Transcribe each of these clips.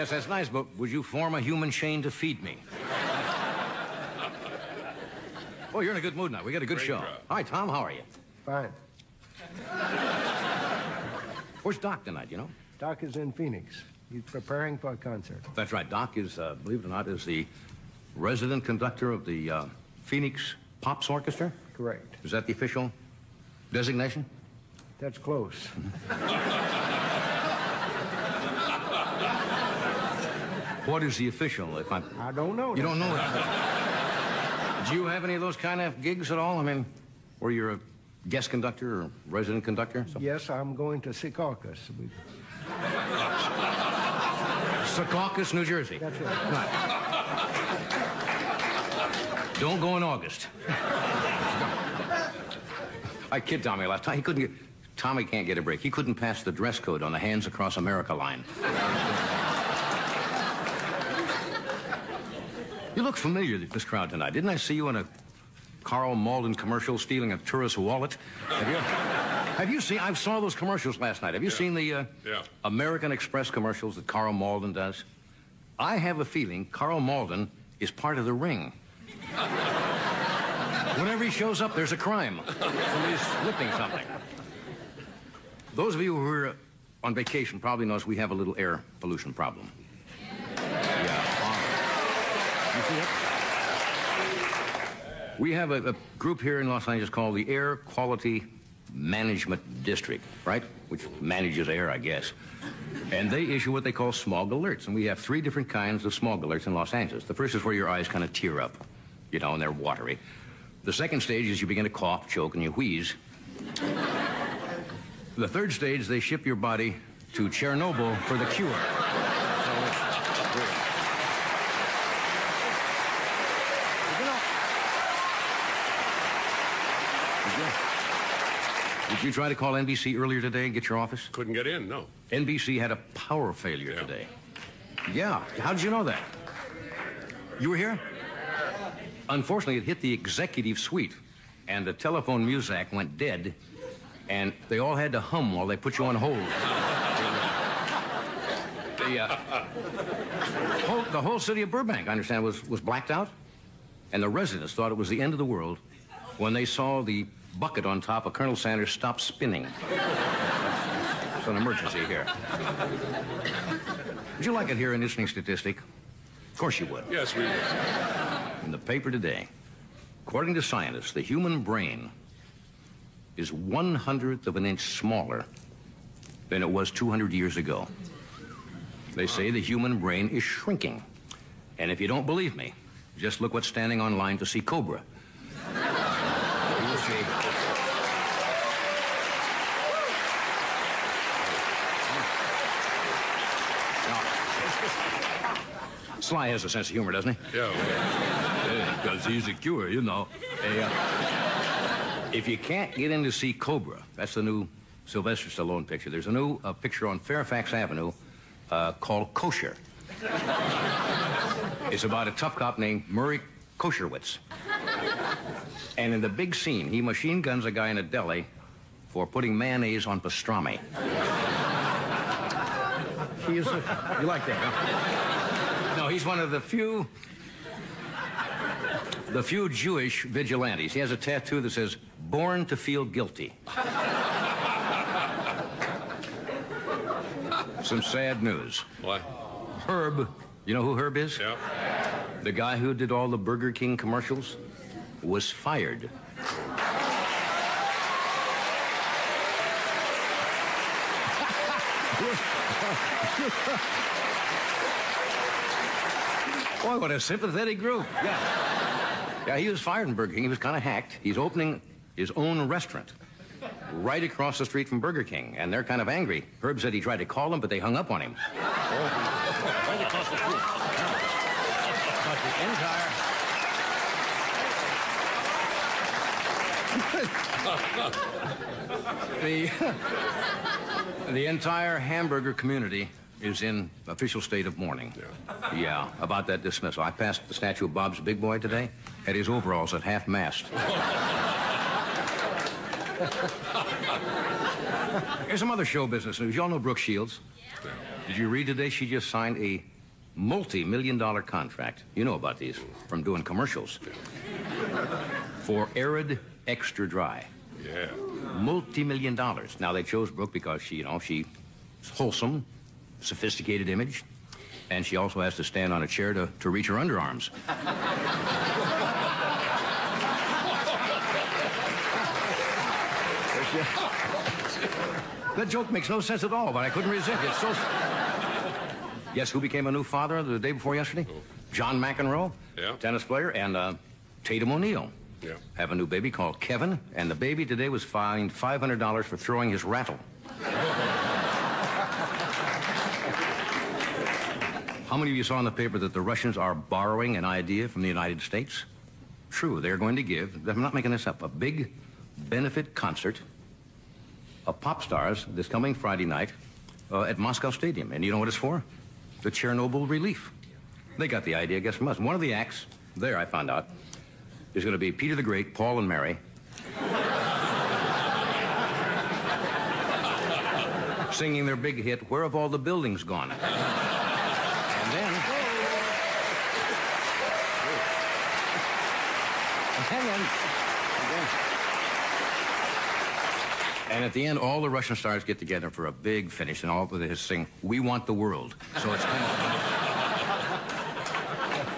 Yes, that's nice, but would you form a human chain to feed me? oh, you're in a good mood now. We got a good Great show. crowd. Hi, Tom. How are you? Fine. Where's Doc tonight, you know? Doc is in Phoenix. He's preparing for a concert. That's right. Doc is, uh, believe it or not, is the resident conductor of the uh, Phoenix Pops Orchestra. Correct. Is that the official designation? That's close. What is the official? If I'm, I don't know. you don't know it. Do you have any of those kind of gigs at all? I mean, where you're a guest conductor or resident conductor? So- Yes, I'm going to Secaucus. Secaucus, New Jersey. That's right. Don't go in August. I kid Tommy last time. He couldn't get. Tommy can't get a break. He couldn't pass the dress code on the Hands Across America line. You look familiar, to this crowd tonight. Didn't I see you in a Karl Malden commercial stealing a tourist's wallet? Have you, have you seen? I saw those commercials last night. Have you seen the uh, Yeah. American Express commercials that Karl Malden does? I have a feeling Karl Malden is part of the ring. Whenever he shows up, there's a crime. Somebody's lifting something. Those of you who are on vacation probably knows we have a little air pollution problem. Yeah. It? We have a, a group here in Los Angeles called the Air Quality Management District, right? Which manages air, I guess. And they issue what they call smog alerts. And we have three different kinds of smog alerts in Los Angeles. The first is where your eyes kind of tear up, you know, and they're watery. The second stage is you begin to cough, choke, and you wheeze. The third stage, they ship your body to Chernobyl for the cure. So it's weird. You know- Did you- Did you try to call NBC earlier today and get your office? Couldn't get in, no. NBC had a power failure Yeah. today. Yeah. How did you know that? You were here? Unfortunately, it hit the executive suite, and the telephone muzak went dead, and they all had to hum while they put you on hold. the, uh, whole, the whole city of Burbank, I understand, was, was blacked out, and the residents thought it was the end of the world when they saw the bucket on top of Colonel Sanders stop spinning. It's an emergency here. Would you like to hear an interesting statistic? Of course you would. Yes, we. Would. In the paper today, according to scientists, the human brain is one hundredth of an inch smaller than it was 200 years ago. They say the human brain is shrinking. And if you don't believe me, just look what's standing online to see Cobra. You'll see. Now, Sly has a sense of humor, doesn't he? Yeah. Because he's a cure, you know. Hey, uh, if you can't get in to see Cobra, that's the new Sylvester Stallone picture. There's a new uh, picture on Fairfax Avenue uh, called Kosher. it's about a tough cop named Murray Kosherwitz. And in the big scene, he machine guns a guy in a deli for putting mayonnaise on pastrami. he is a, you like that, huh? No, he's one of the few the few Jewish vigilantes. He has a tattoo that says, born to feel guilty. Some sad news. What? Herb, you know who Herb is? Yeah. The guy who did all the Burger King commercials was fired. Boy, what a sympathetic group. Yeah. Yeah, he was fired in Burger King. He was kind of hacked. He's opening his own restaurant right across the street from Burger King, and they're kind of angry. Herb said he tried to call them, but they hung up on him. right across the street. But the entire. The, the entire hamburger community is in official state of mourning. Yeah. about that dismissal. I passed the statue of Bob's Big Boy today, had his overalls at half mast. Here's some other show business news. Y'all know Brooke Shields? Did you read today she just signed a multi-million dollar contract? You know about these from doing commercials. For Arid Extra Dry. Yeah. Multi-million dollars. Now they chose Brooke because she, you know, she's wholesome, sophisticated image, and she also has to stand on a chair to, to reach her underarms. that joke makes no sense at all, but I couldn't resist. It's so. Yes, who became a new father the day before yesterday? John McEnroe, Yeah. tennis player, and uh, Tatum O'Neal. Yeah. Have a new baby called Kevin, and the baby today was fined $500 for throwing his rattle. How many of you saw in the paper that the Russians are borrowing an idea from the United States? True, they're going to give, I'm not making this up, a big benefit concert of pop stars this coming Friday night uh, at Moscow Stadium. And you know what it's for? The Chernobyl relief. They got the idea, I guess, from us. One of the acts there, I found out, is going to be Peter the Great, Paul and Mary. singing their big hit, Where Have All the Buildings Gone? And then. Hang on. And at the end, all the Russian stars get together for a big finish, and all of them sing, We Want the World. So it's kind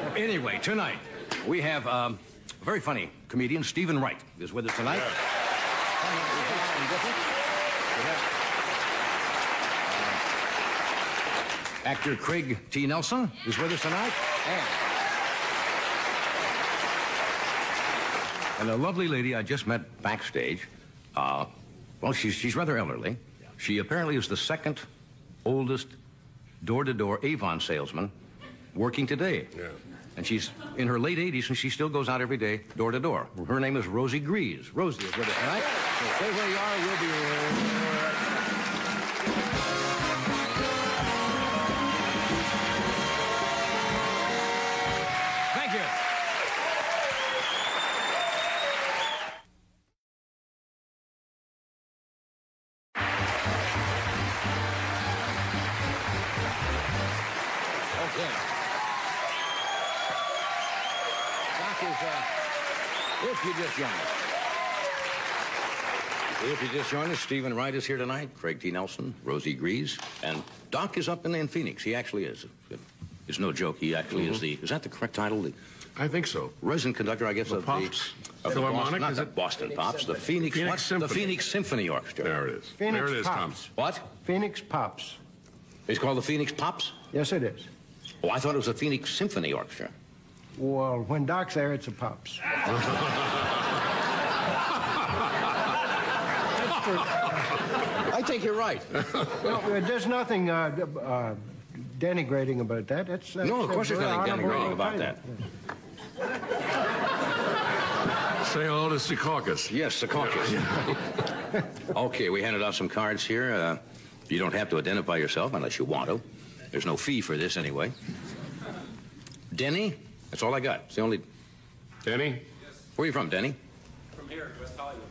of. anyway, tonight, we have um, a very funny comedian, Steven Wright, is with us tonight. Actor Craig T. Nelson is with us tonight. And, and a lovely lady I just met backstage. Uh, well, she's, she's rather elderly. She apparently is the second oldest door to door Avon salesman working today. Yeah. And she's in her late 80s and she still goes out every day door to door. Her name is Rosie Grease. Rosie is with us tonight. So stay where you are. We'll be. If you just joined us. If you just joined us, Steven Wright is here tonight, Craig T. Nelson, Rosie Grease, and Doc is up in, in Phoenix. He actually is. It's no joke. He actually is mm-hmm. the, is that the correct title? The I think so. resident conductor, I guess, The of Pops? the, of the Philharmonic, Boston, not is the it? Boston Pops, the Phoenix, Phoenix what? The Phoenix Symphony Orchestra. There it is. Phoenix there it is, Tom. Pops. What? Phoenix Pops. It's called the Phoenix Pops? Yes, it is. Oh, I thought it was the Phoenix Symphony Orchestra. Well, when Doc's there, it's a Pops. I think you're right. well, uh, there's nothing uh, uh, denigrating about that. That's, that's No, of course there's nothing denigrating about that. Say hello to Secaucus. Yes, the caucus. okay, we handed out some cards here. Uh, you don't have to identify yourself unless you want to. There's no fee for this anyway. Denny? That's all I got. It's the only. Denny? Yes. Where are you from, Denny? From here, West Hollywood.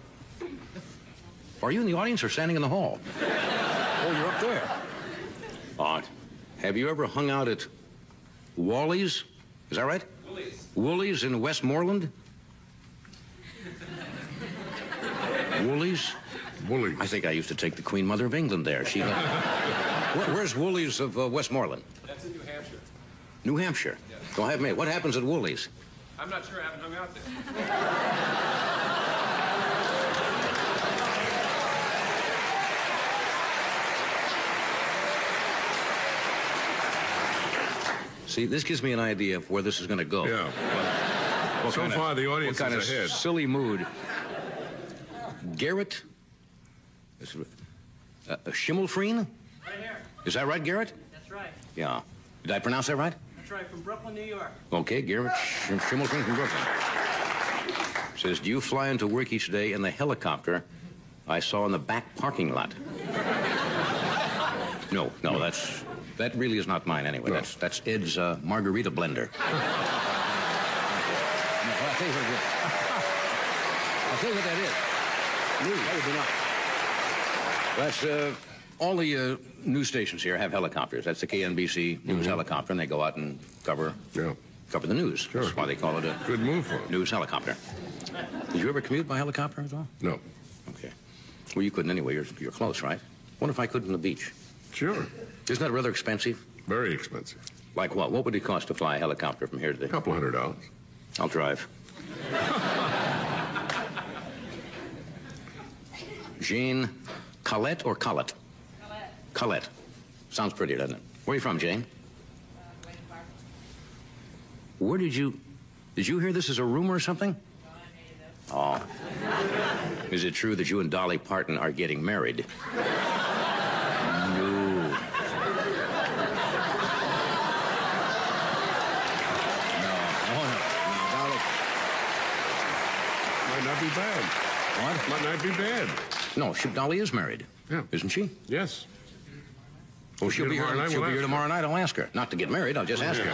Are you in the audience or standing in the hall? oh, you're up there. Odd. Have you ever hung out at Wally's? Is that right? Woolies. Woolies in Westmoreland? Woolies? Woolly. I think I used to take the Queen Mother of England there. She. Where, where's Woolies of uh, Westmoreland? That's in New Hampshire. New Hampshire. Go ahead, mate. What happens at Woolies? I'm not sure. I haven't hung out there. See, this gives me an idea of where this is going to go. Yeah. What So kind far, the audience what kind is of ahead. silly mood. Garrett? Is it, Uh, Schimmelfreen? Right here. Is that right, Garrett? That's right. Yeah. Did I pronounce that right? That's right. From Brooklyn, New York. Okay, Garrett Schim- Schimmelfreen from Brooklyn. Says, do you fly into work each day in the helicopter I saw in the back parking lot? No, no, that's that really is not mine anyway. No. That's that's Ed's uh, margarita blender. I'll tell you what it is. I'll tell you what that is. Me, that would be nice. That's uh, all the uh, news stations here have helicopters. That's the KNBC news helicopter, and they go out and cover Yeah. cover the news. Sure. That's why they call it a Good move for him. news helicopter. Did you ever commute by helicopter as well? No. Okay. Well, you couldn't anyway. You're, you're close, right? What if I could on the beach. Sure. Isn't that rather expensive? Very expensive. Like what? What would it cost to fly a helicopter from here to there? A couple hundred dollars. I'll drive. Jean Collette or Collette? Colette, Collette. Sounds pretty, doesn't it? Where are you from, Jane? uh, Wayne Where did you... Did you hear this as a rumor or something? Well, I made it up. Oh. Is it true that you and Dolly Parton are getting married? No. No. Oh, no. No, Dolly. Might not be bad. What? Might not be bad. No, she, Dolly is married. Yeah. Isn't she? Yes. Well, she'll be here, tomorrow night, she'll we'll be here tomorrow night. I'll ask her. Not to get married, I'll just ask her.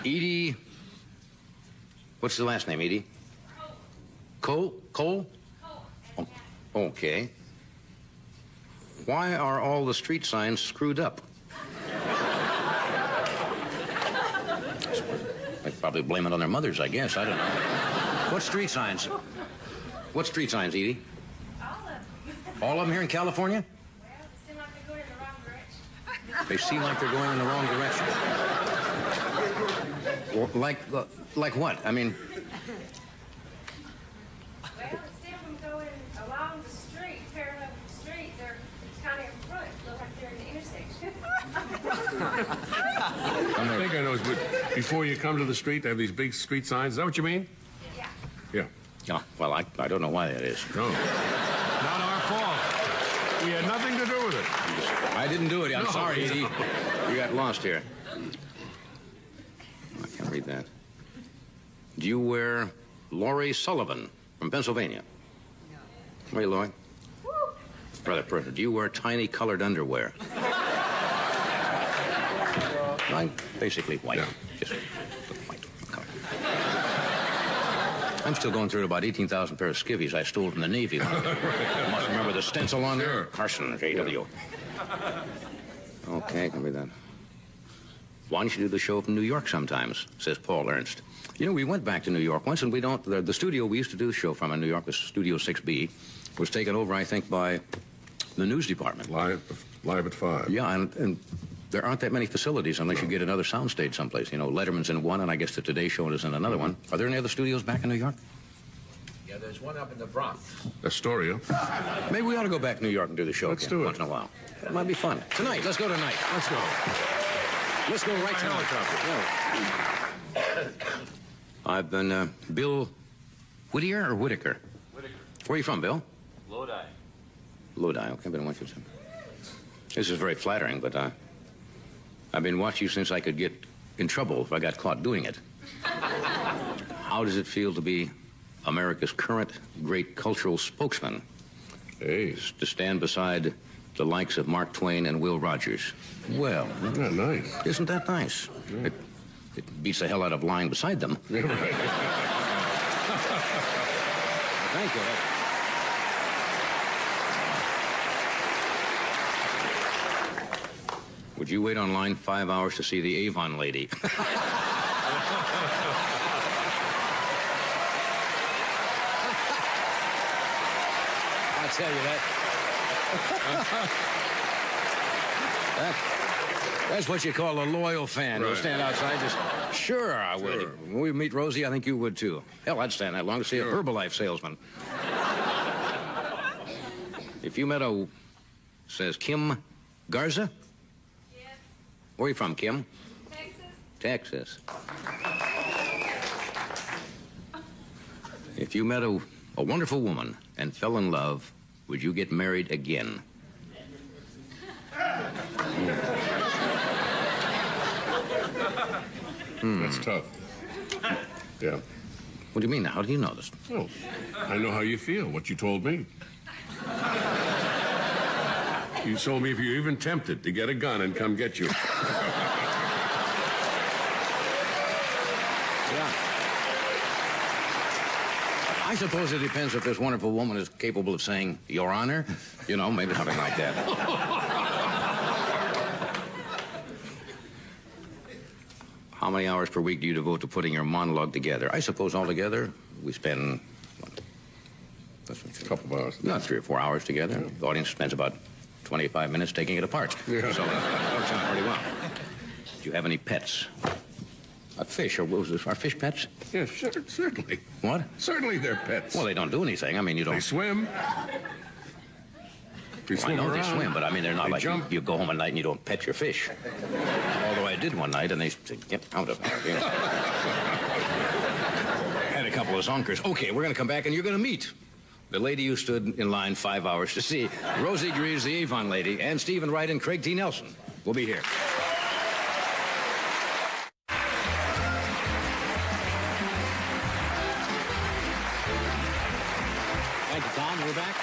Edie. What's the last name, Edie? Cole? Cole? Oh, okay. Why are all the street signs screwed up? They probably blame it on their mothers, I guess. I don't know. What street signs? What street signs, Edie? All of them. All of them here in California? Well, it seemed like they're going in the wrong direction. They seem like they're going in the wrong direction. Well, like, uh, like what? I mean, Well, instead of them going along the street, parallel to the street, they're kind of in front, look like they're in the intersection. I think I know. But before you come to the street, they have these big street signs. Is that what you mean? Yeah. Yeah. oh, well, I, I don't know why that is. No. Not our fault. We had nothing to do with it. I didn't do it. I'm No. sorry, Edie. You got lost here. I can't read that. Do you wear Laurie Sullivan from Pennsylvania? No. Where are you, Laurie? Rather personal. Do you wear tiny colored underwear? I'm basically white. Yeah. Just white color. I'm still going through about 18,000 pair of skivvies I stole from the Navy. You must remember the stencil on there. Carson, J.W. Okay, can read that. Why don't you do the show from New York sometimes, says Paul Ernst. You know, we went back to New York once, and we don't, the, the studio we used to do the show from in New York was Studio 6B, was taken over, I think, by the news department. Live, live at five. Yeah, and, and there aren't that many facilities unless you get another soundstage someplace. You know, Letterman's in one, and I guess the Today Show is in another one. Are there any other studios back in New York? Yeah, there's one up in the Bronx. Astoria. Maybe we ought to go back to New York and do the show Let's again do it. once in a while. That might be fun. Tonight, let's go tonight. Let's go. Let's go right tonight. Yeah. I've been uh, Bill Whittier or Whitaker? Whitaker. Where are you from, Bill? Lodi. Lodi. Okay, been watching some. This is very flattering, but uh, I've been watching you since I could get in trouble if I got caught doing it. How does it feel to be America's current great cultural spokesman? Hey. To stand beside the likes of Mark Twain and Will Rogers? Well, Yeah, nice. isn't that nice? It, it beats the hell out of lying beside them. Yeah, right. Thank you. Would you wait on line five hours to see the Avon lady? I tell you that. that- That's what you call a loyal fan. You'll stand outside just, sure, I would. Sure. When we meet Rosie, I think you would too. Hell, I'd stand that long to see a Sure. Herbalife salesman. if you met a, says Kim Garza. Where are you from, Kim? Texas. Texas. If you met a, a wonderful woman and fell in love, would you get married again? Hmm. That's tough. Yeah. What do you mean? How do you know this? Oh, I know how you feel, what you told me. You told me if you're even tempted to get a gun and come get you. Yeah. I suppose it depends if this wonderful woman is capable of saying, Your Honor. You know, maybe something like that. How many hours per week do you devote to putting your monologue together? I suppose altogether we spend what, A couple of hours. not three or four hours together. The audience spends about 25 minutes taking it apart. Yeah. So it works out pretty well. Do you have any pets? A fish, or this? Are fish pets? Yeah, sure, certainly. What? Certainly they're pets. Well, they don't do anything. I mean, you don't. they swim. They Well, I swim know they swim, but I mean, they're not They like you, you go home at night and you don't pet your fish. Although I did one night, and they said, "Get out of here." You know. Had a couple of zonkers. Okay, we're going to come back, and you're going to meet the lady you stood in line five hours to see, Rosie Greaves, the Avon lady, and Steven Wright and Craig T. Nelson. We'll be here. Thank you, Tom. We're back.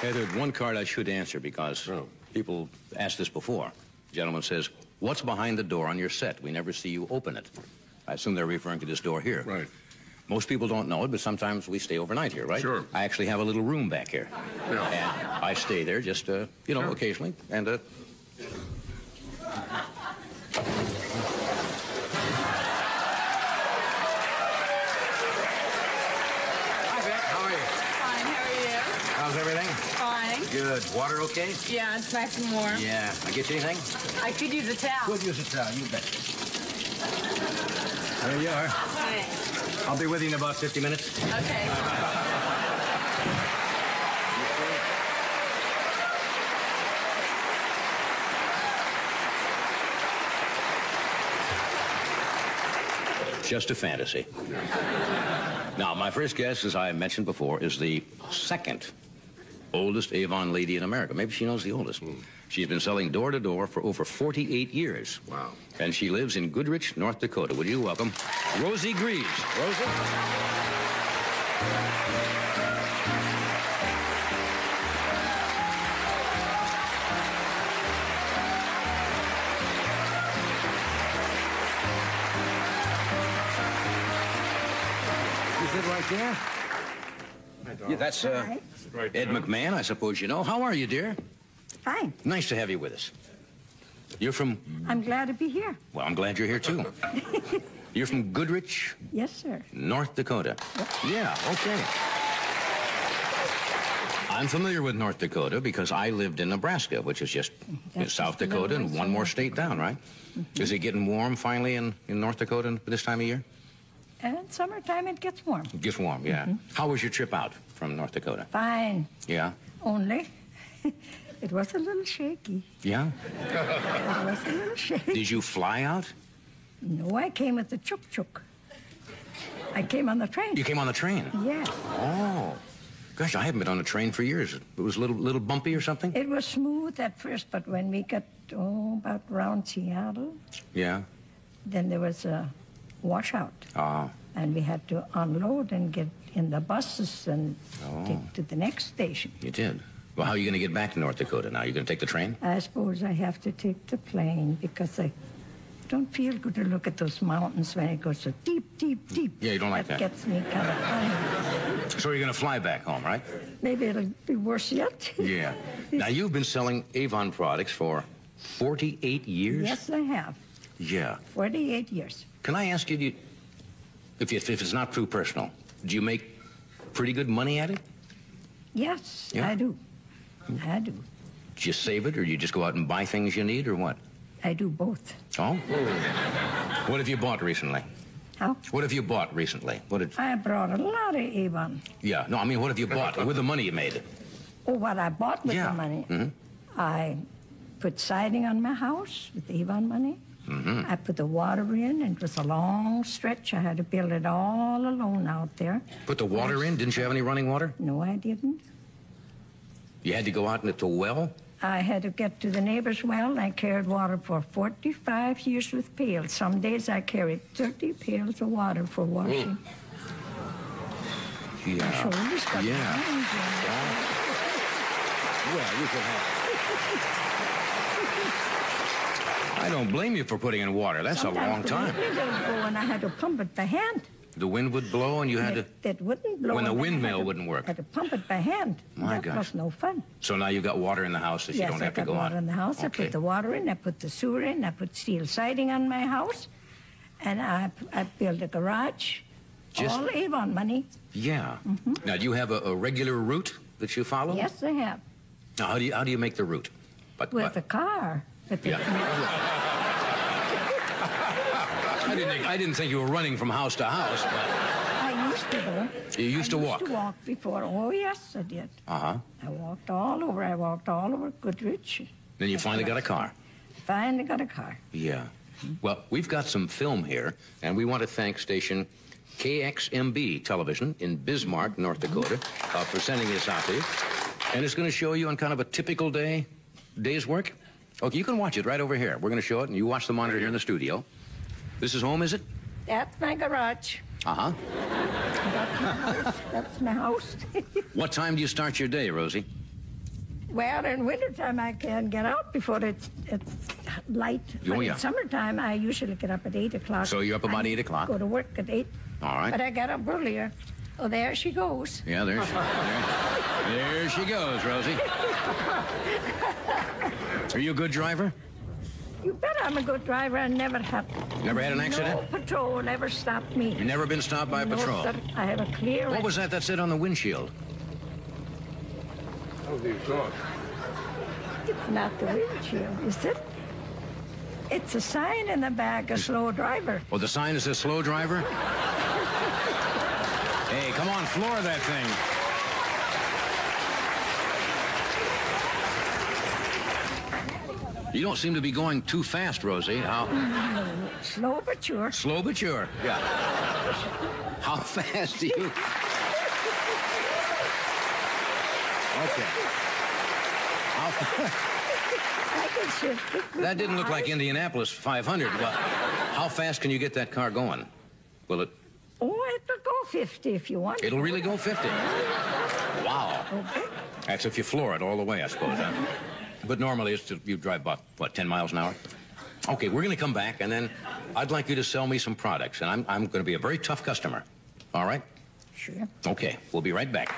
Hey, there's one card I should answer because Oh. people asked this before. gentleman says, What's behind the door on your set? We never see you open it. I assume they're referring to this door here. Right. Most people don't know it, but sometimes we stay overnight here, right? Sure. I actually have a little room back here. Yeah. And I stay there just, uh, you know, Sure. occasionally. And uh, Hi, Beck. How are you? Fine, how are you? How's everything? Fine. Good. Water okay? Yeah, it's nice and warm. Yeah. I get you anything? I could use a towel. Good use a towel, you bet. There you are. Thanks. I'll be with you in about 50 minutes. Okay. Just a fantasy. Now, my first guess, as I mentioned before, is the second oldest Avon lady in America. Maybe she knows the oldest. Hmm. She's been selling door to door for over 48 years. Wow. And she lives in Goodrich, North Dakota. Would you welcome Rosie Greaves? Rosie? Is it right there? Yeah, that's uh, Right Ed. McMahon, I suppose you know. How are you, dear? Fine. Nice to have you with us. You're from, I'm glad to be here. well, I'm glad you're here too. You're from Goodrich, Yes, sir. North Dakota. Yeah, okay. I'm familiar with North Dakota because I lived in Nebraska, which is just mm-hmm. in That's South just Dakota and ways one more state down, right? Mm-hmm. Is it getting warm finally in, in North Dakota this time of year? Uh, and summertime it gets warm. It gets warm, yeah. Mm-hmm. How was your trip out from North Dakota? Fine. Yeah? Only it was a little shaky. Yeah? It was a little shaky. Did you fly out? No, I came with the chuk chuk. I came on the train. You came on the train? Yeah. Oh. Gosh, I haven't been on a train for years. It was a little, little bumpy or something? It was smooth at first, but when we got oh, about around Seattle, Yeah. then there was a washout. Ah. And we had to unload and get in the buses and Oh. take to the next station. You did. Well, how are you going to get back to North Dakota now? You're going to take the train? I suppose I have to take the plane because I don't feel good to look at those mountains when it goes so deep, deep, deep. Yeah, you don't like that. gets me kind of funny. So you're going to fly back home, right? Maybe it'll be worse yet. Yeah. now, you've been selling Avon products for 48 years? yes, I have. Yeah. 48 years. Can I ask you, you if it's not too personal, do you make pretty good money at it? Yes, Yeah? I do. I do. Do you save it, or do you just go out and buy things you need, or what? I do both. Oh? What have you bought recently? How? What have you bought recently? What did... I brought a lot of Avon. Yeah, no, I mean, what have you bought with the money you made? Oh, what I bought with Yeah. the money. Mhm. I put siding on my house with Avon money. Mm-hmm. I put the water in, and it was a long stretch. I had to build it all alone out there. Put the water in? Didn't you have any running water? No, I didn't. You had to go out into a well? I had to get to the neighbor's well. I carried water for 45 years with pails. Some days I carried 30 pails of water for washing. Yeah. Shoulders got Yeah. in. Well, you could have. I don't blame you for putting in water. That's a Sometimes long the time. wind would go and I had to pump it by hand. The wind would blow and you had to. That, wouldn't blow. When the and then I had windmill to- wouldn't work. had to pump it by hand. My that gosh. was no fun. So now you've got water in the house that you yes, don't I have to go got go water in the house. I put the water in. I put the sewer in. I put steel siding on my house, and I I built a garage. Just- all Avon money. Yeah. Mm-hmm. Now, do you have a, a regular route that you follow? Yes, I have. Now, how do you how do you make the route? But, With but- a car. Yeah. I didn't think, I didn't think you were running from house to house. I used to. You used I to walk? Used to walk before. Oh yes, I did. uh huh. I walked all over. I walked all over Goodrich. Then you finally got a car. Finally got a car. Yeah. Well, we've got some film here, and we want to thank station KXMB Television in Bismarck, North Dakota, uh, for sending this out to you. And it's going to show you on kind of a typical day, day's work. Okay, you can watch it right over here. We're going to show it, and you watch the monitor here in the studio. This is home, is it? That's my garage. Uh huh. That's my house. That's my house. What time do you start your day, Rosie? well, in wintertime I can get out before it's it's light. Oh, but yeah. in summertime I usually get up at eight o'clock. So you're up about I 8 o'clock? Go to work at eight. All right. But I get up earlier. Oh, there she goes. Yeah, there she, there, there she goes, Rosie. Are you a good driver? You bet I'm a good driver. I never have. Never had an accident? No patrol ever stopped me. You've never been stopped by a No, patrol? sir. I have a clear. What was that that said on the windshield? That was the exhaust. It's not the windshield, is it? It's a sign in the back, a slow driver. Well, the sign is a slow driver? hey, come on, floor that thing. You don't seem to be going too fast, Rosie. How Slow but sure. slow but sure. Yeah. How fast do you? Okay. How fa- I can shift it. that didn't look like. Indianapolis 500. Well, how fast can you get that car going? Will it? Oh, it'll go 50 if you want. It'll really go 50. Wow. Okay. That's if you floor it all the way, I suppose. Huh? But normally, it's you drive about, what, 10 miles an hour? Okay, we're going to come back, and then I'd like you to sell me some products, and I'm, I'm going to be a very tough customer. All right? Sure. Okay, we'll be right back.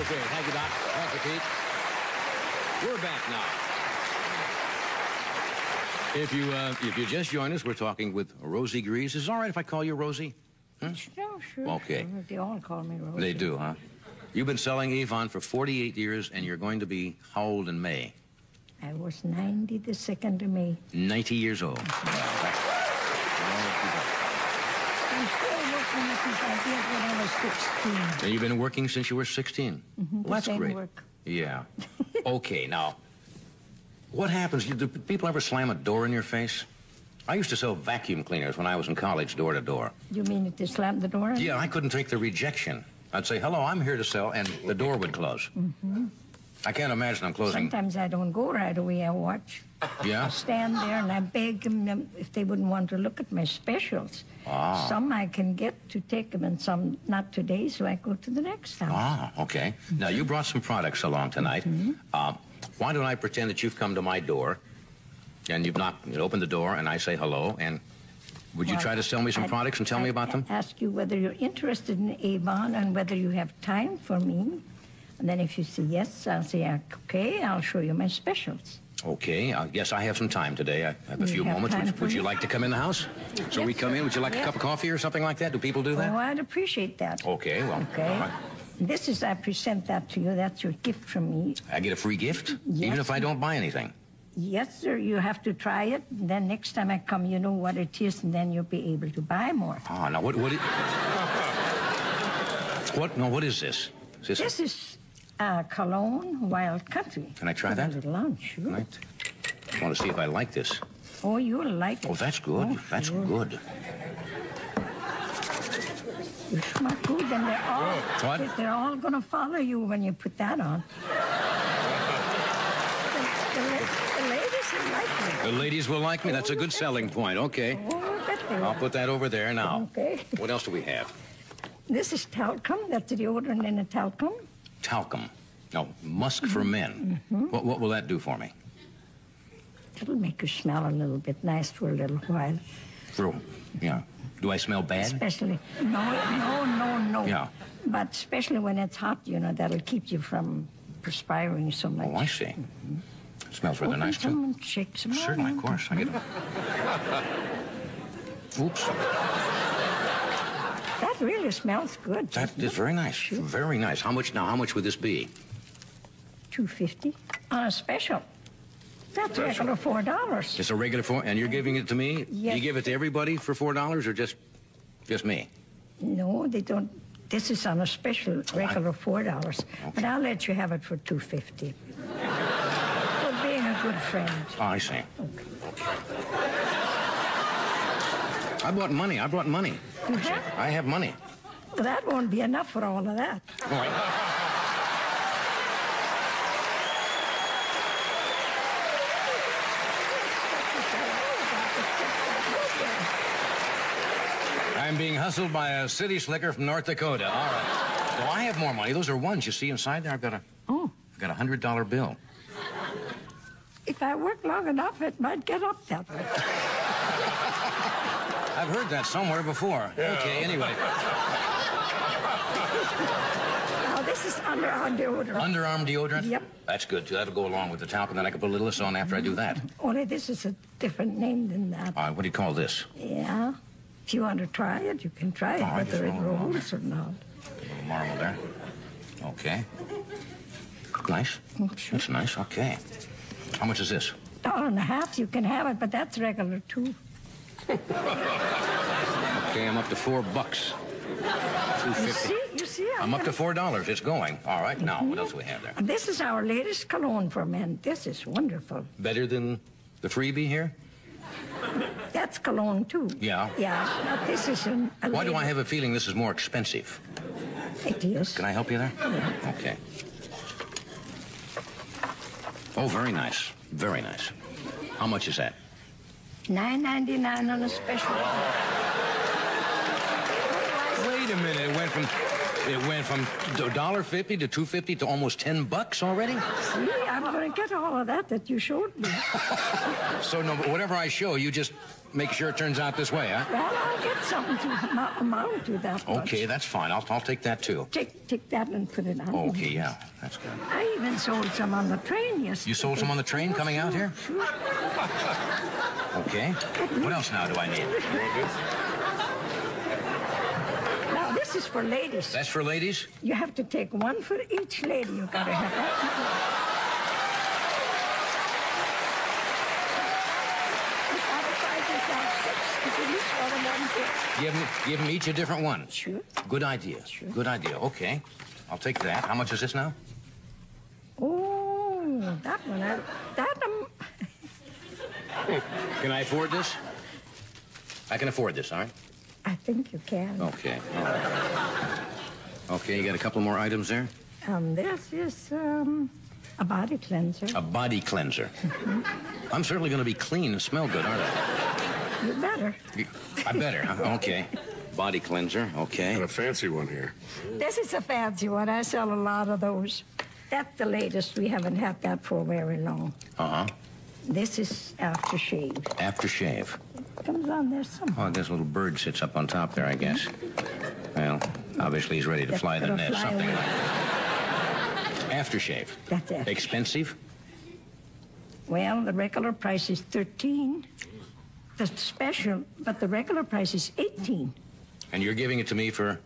Okay, thank you, Doc. Thank you, Pete. We're back now. If you uh, if you just joined us, we're talking with Rosie Grease. Is it all right if I call you Rosie? Sure, sure. Okay. sure. They all call me Rosie. They do, huh? You've been selling Avon for 48 years, and you're going to be how old in May? I was 90 the 2nd of May. 90 years old. I'm still working since I did when I was 16. And you've been working since you were 16. Mm-hmm, well, that's same great. work. Yeah. okay, now, what happens? Do people ever slam a door in your face? I used to sell vacuum cleaners when I was in college, door to door. You mean if they slammed the door? Yeah, I couldn't take the rejection. I'd say, hello, I'm here to sell, and the door would close. I can't imagine I'm closing. Sometimes I don't go right away. I watch. Yeah? I stand there and I beg them if they wouldn't want to look at my specials. Ah. Some I can get to take them and some not today, so I go to the next house. Ah, okay. Now, you brought some products along tonight. Uh, why don't I pretend that you've come to my door and you've knocked, you opened the door, and I say hello, and would you Well, try to sell me some I'd- products and tell me I'd about them? Ask you whether you're interested in Avon and whether you have time for me. And then if you say yes, I'll say, okay, I'll show you my specials. Okay, uh, yes, I have some time today. I have a You few have moments. Would, would you me? like to come in the house? So we come in. Would you like a cup of coffee or something like that? Do people do that? Oh. I'd appreciate that. Okay, well, Okay. right. This is, I present that to you. That's your gift from me. I get a free gift, Yes. even if I don't buy anything. Yes, sir. You have to try it. Then next time I come, you know what it is, and then you'll be able to buy more. Ah, now what? What? what? No, what is this? Is this? This is uh, Cologne Wild Country. Can I try that? A little lunch, sure. Right. I want to see if I like this. Oh, you'll like it. Oh, that's good. Oh, that's sure. good. You smell good, and they're all What? they're all gonna follow you when you put that on. the, the, la- the ladies will like The ladies will like me. That's a good selling point. Okay. Oh, I bet they I'll put that over there now. Okay. What else do we have? This is talcum. That's the deodorant in a talcum. Talcum. No, musk for men. Mm-hmm. What, what will that do for me? It'll make you smell a little bit nice for a little while. True. yeah. Do I smell bad? Especially, no, no, no, no. Yeah. But especially when it's hot, you know, that'll keep you from perspiring so much. Oh, I see. Mm-hmm. Smells rather nice, too. and shake some Certainly, of course. I get them. Oops. That really smells good. That is very nice. Very nice. How much now? How much would this be? Two fifty on a special. That's regular four dollars. It's a regular four, and you're giving it to me? Yes. You give it to everybody for four dollars, or just, just me? No, they don't. This is on a special, oh, regular four dollars. But I'll let you have it for two fifty. For being a good friend. Oh, I see. I brought money. I brought money. You have? I have money. Well, that won't be enough for all of that. All right. I'm being hustled by a city slicker from North Dakota. All right. So I have more money. Those are ones. You see inside there? I've got a, Oh, I've got a hundred dollar bill. If I work long enough, it might get up that way. I've heard that somewhere before. Okay. Anyway, Now, this is under our deodorant. underarm deodorant. Yep. That's good too. That'll go along with the talcum. Then I can put a little of this on after I do that. Only this is a different name than that. All right. What do you call this? Yeah. If you want to try it, you can try it, Oh, I whether it roll rolls or not. A little marble there. Okay. Nice. Mm, sure. That's nice. Okay. How much is this? Dollar and a half, you can have it, but that's regular too. Okay, I'm up to four bucks. Two You see, you see. I'm up to four dollars. It's going. All right. Now, what else do we have there? Mm-hmm. This is our latest cologne for men. This is wonderful. Better than the freebie here? That's cologne too. Yeah. Yeah, but this is an. A Why do I have a feeling this is more expensive? It is. Can I help you there? Okay. Oh, very nice. Very nice. How much is that? Nine ninety nine on a special. Wait a minute. It went from it went from dollar fifty to two fifty to almost ten bucks already. See, I'm going to get all of that that you showed me. So no, whatever I show, you just make sure it turns out this way, huh? Well, I'll get something to am- amount to that much. Okay, that's fine. I'll I'll take that too. Take take that and put it on. Okay, yeah, that's good. I even sold some on the train yesterday. You sold some on the train coming out here? Oh, sure. Okay. What else now do I need? Now this is for ladies. That's for ladies? You have to take one for each lady. You gotta have that. If I decide to sell six, you can each order one gift. Give them, give them each a different one. Sure. Good idea. Sure. Good idea. Okay. I'll take that. How much is this now? Oh, that one. I, that um, Can I afford this? I can afford this, all right? I think you can. Okay. Right. Okay, you got a couple more items there? Um, this is um, a body cleanser. A body cleanser. I'm certainly going to be clean and smell good, aren't I? You better. I better. huh? Okay. Body cleanser. Okay. Got a fancy one here. This is a fancy one. I sell a lot of those. That's the latest. We haven't had that for very long. Uh huh. This is aftershave. Aftershave. Comes on there somehow. Oh, this little bird sits up on top there, I guess. Well, obviously he's ready to That's fly the nest. fly Something away. like aftershave. That's it. Expensive? Well, the regular price is 13. The special, but the regular price is 18. And you're giving it to me for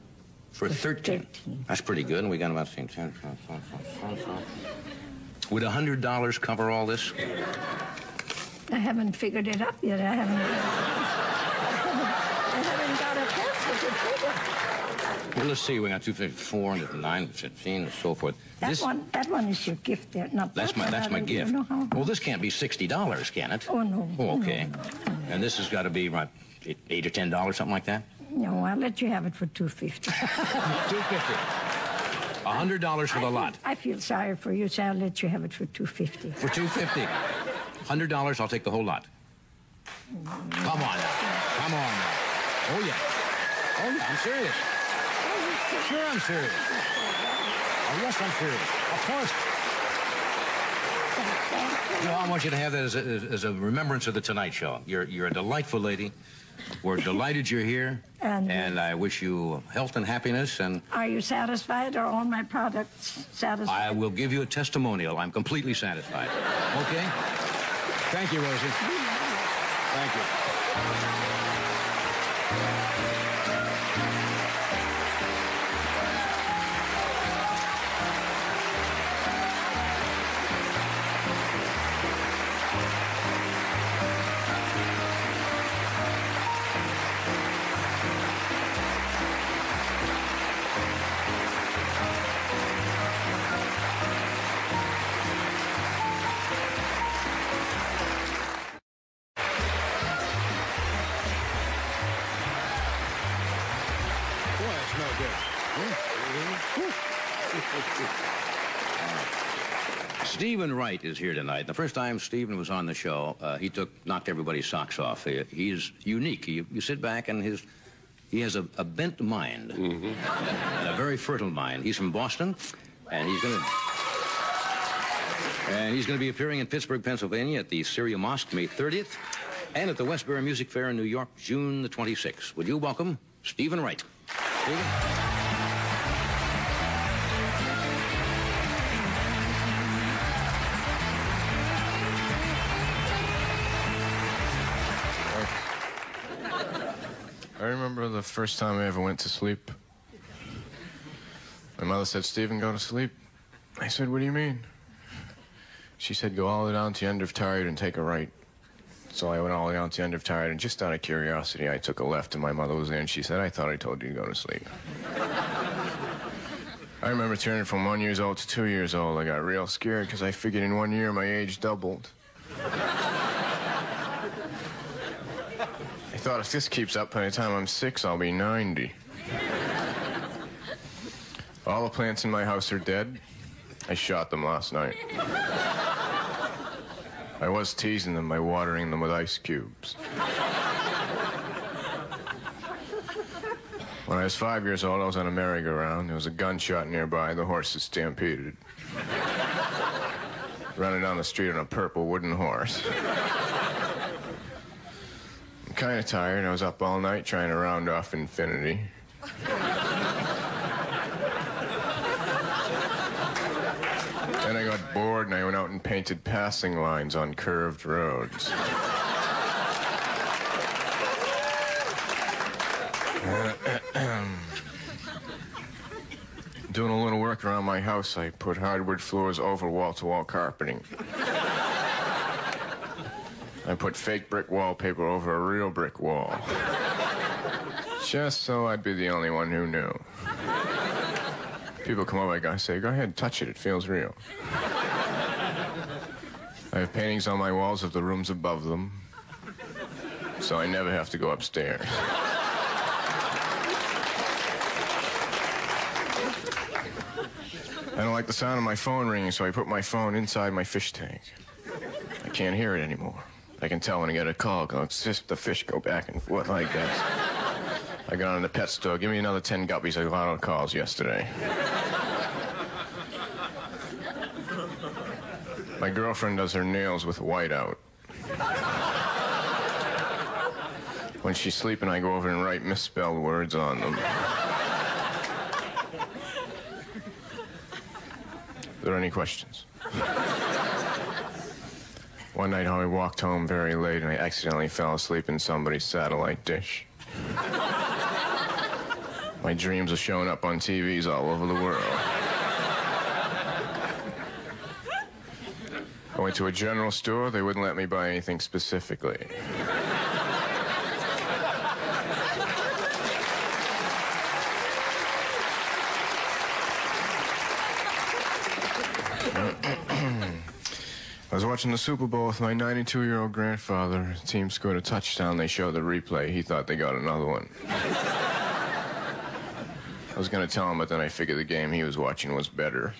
for 13. 13. That's pretty good. And we got about the same 10. 12, 12, 12, 12. Would $100 cover all this? I haven't figured it up yet. I haven't. I haven't got a pencil to figure. Well, let's see. We got 250, 400, 9, 15, and so forth. That This- one, that one is your gift there. Not That's that my that's my gift. how- Well, this can't be sixty dollars, can it? Oh, no. Oh, okay. And this has got to be right, eight, or ten dollars, something like that. No, I'll let you have it for 250. Two fifty. A hundred dollars for the I feel- lot. I feel sorry for you, so I'll let you have it for 250. For two fifty. Hundred dollars, I'll take the whole lot. Come on now. Come on now. Oh yeah. Oh yeah, I'm serious. You Sure, I'm serious. Oh, yes, I'm serious. Of course. You know, I want you to have that as a, as- as a remembrance of the Tonight Show. You're, you're a delightful lady. We're delighted you're here. And- and I wish you health and happiness. And Are you satisfied? Are all my products satisfied? I will give you a testimonial. I'm completely satisfied. Okay? Thank you, Rosie. Thank you. Steven Wright is here tonight. The first time Steven was on the show, uh, he took knocked everybody's socks off. He, he's unique. You, you sit back and his he has a, a bent mind and a very fertile mind. He's from Boston, and he's going to. And he's going to be appearing in Pittsburgh, Pennsylvania at the Syria Mosque May 30th and at the Westbury Music Fair in New York June the 26th. Would you welcome Steven Wright? Steven? I remember the first time I ever went to sleep. My mother said, Steven, go to sleep. I said, what do you mean? She said, go all the way down to the end of Tired and take a right. So I went all the way down to the end of Tired, and just out of curiosity, I took a left, and my mother was there, and she said, I thought I told you to go to sleep. I remember turning from one years old to two years old. I got real scared because I figured in one year my age doubled. I thought if this keeps up by the time I'm six, I'll be 90. All the plants in my house are dead. I shot them last night. I was teasing them by watering them with ice cubes. When I was five years old, I was on a merry-go-round. There was a gunshot nearby. The horses stampeded. Running down the street on a purple wooden horse. Kind of tired. I was up all night trying to round off infinity. Then I got bored and I went out and painted passing lines on curved roads. Doing a little work around my house, I put hardwood floors over wall-to-wall carpeting. I put fake brick wallpaper over a real brick wall. Just so I'd be the only one who knew. People come over, I say, go ahead, and touch it, it feels real. I have paintings on my walls of the rooms above them, so I never have to go upstairs. I don't like the sound of my phone ringing, so I put my phone inside my fish tank. I can't hear it anymore. I can tell when I get a call, because just the fish go back and forth like that. I got on the pet store. Give me another 10 guppies. I got out of calls yesterday. My girlfriend does her nails with whiteout. When she's sleeping, I go over and write misspelled words on them. Are there any questions? One night I walked home very late and I accidentally fell asleep in somebody's satellite dish. My dreams are showing up on TVs all over the world. I went to a general store, they wouldn't let me buy anything specifically. Was watching the Super Bowl with my 92 year old grandfather. The team scored a touchdown. They showed the replay. He thought they got another one. I was going to tell him, but then I figured the game he was watching was better.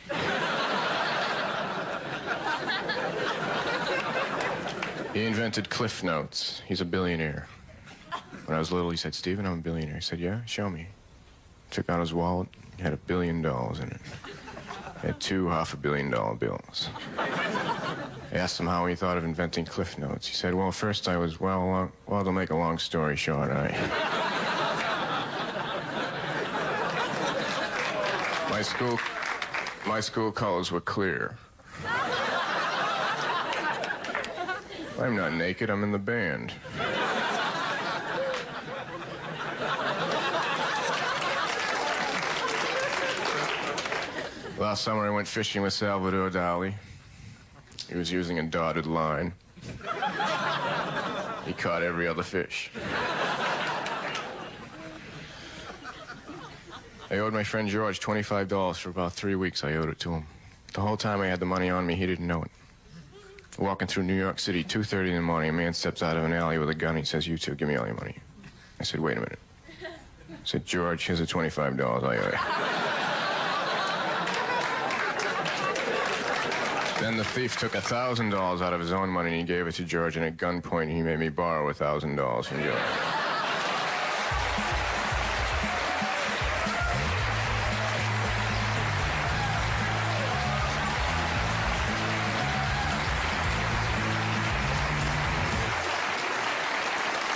he invented Cliff Notes. He's a billionaire. When I was little, he said, Steven, I'm a billionaire. He said, Yeah, show me. took out his wallet. Had a billion dollars in it. Had two half a billion dollar bills. I asked him how he thought of inventing Cliff Notes. He said, well, first I was, well, uh, well, to make a long story short, I... my school, my school colors were clear. I'm not naked, I'm in the band. Last summer I went fishing with Salvador Dali. He was using a dotted line. He caught every other fish. I owed my friend George $25 for about three weeks. I owed it to him. The whole time I had the money on me, he didn't know it. Walking through New York City, 2.30 in the morning, a man steps out of an alley with a gun. He says, you two, give me all your money. I said, wait a minute. I said, George, here's the $25 I owe you. Then the thief took $1,000 out of his own money and he gave it to George, and at gunpoint, he made me borrow $1,000 from George.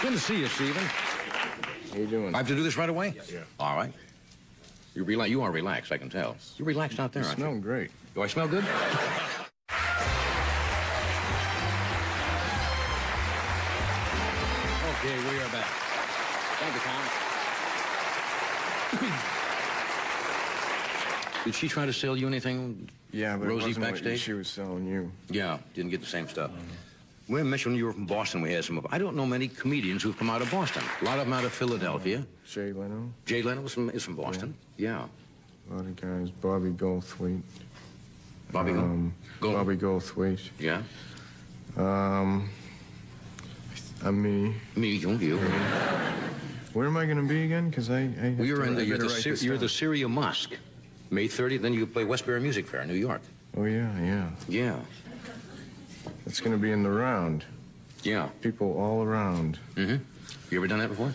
Good to see you, Steven. How you doing? I have to do this right away? Yeah. All right. You rela- You are relaxed, I can tell. You're relaxed out there, You aren't smell you? great. Do I smell good? Did she try to sell you anything? Yeah, but Rosie it wasn't what she was selling you. Yeah, didn't get the same stuff. We mentioned you were from Boston. We had some. Of. I don't know many comedians who've come out of Boston. A lot of them out of Philadelphia. Jay Leno, Jay Leno was from, is from Boston. Yeah. a lot of guys. Bobby Goldthwait. Bobby Go- Um, Gold- Bobby Goldthwait. Yeah. Um, I'm me. Me, you, you. Where am I going to be again? Because I, I Well, you're to, in the you're the, you're the Syria Mosque. May 30th, then you play Westbury Music Fair, in New York. Oh yeah, yeah. Yeah. It's going to be in the round. Yeah. People all around. Mm-hmm. You ever done that before?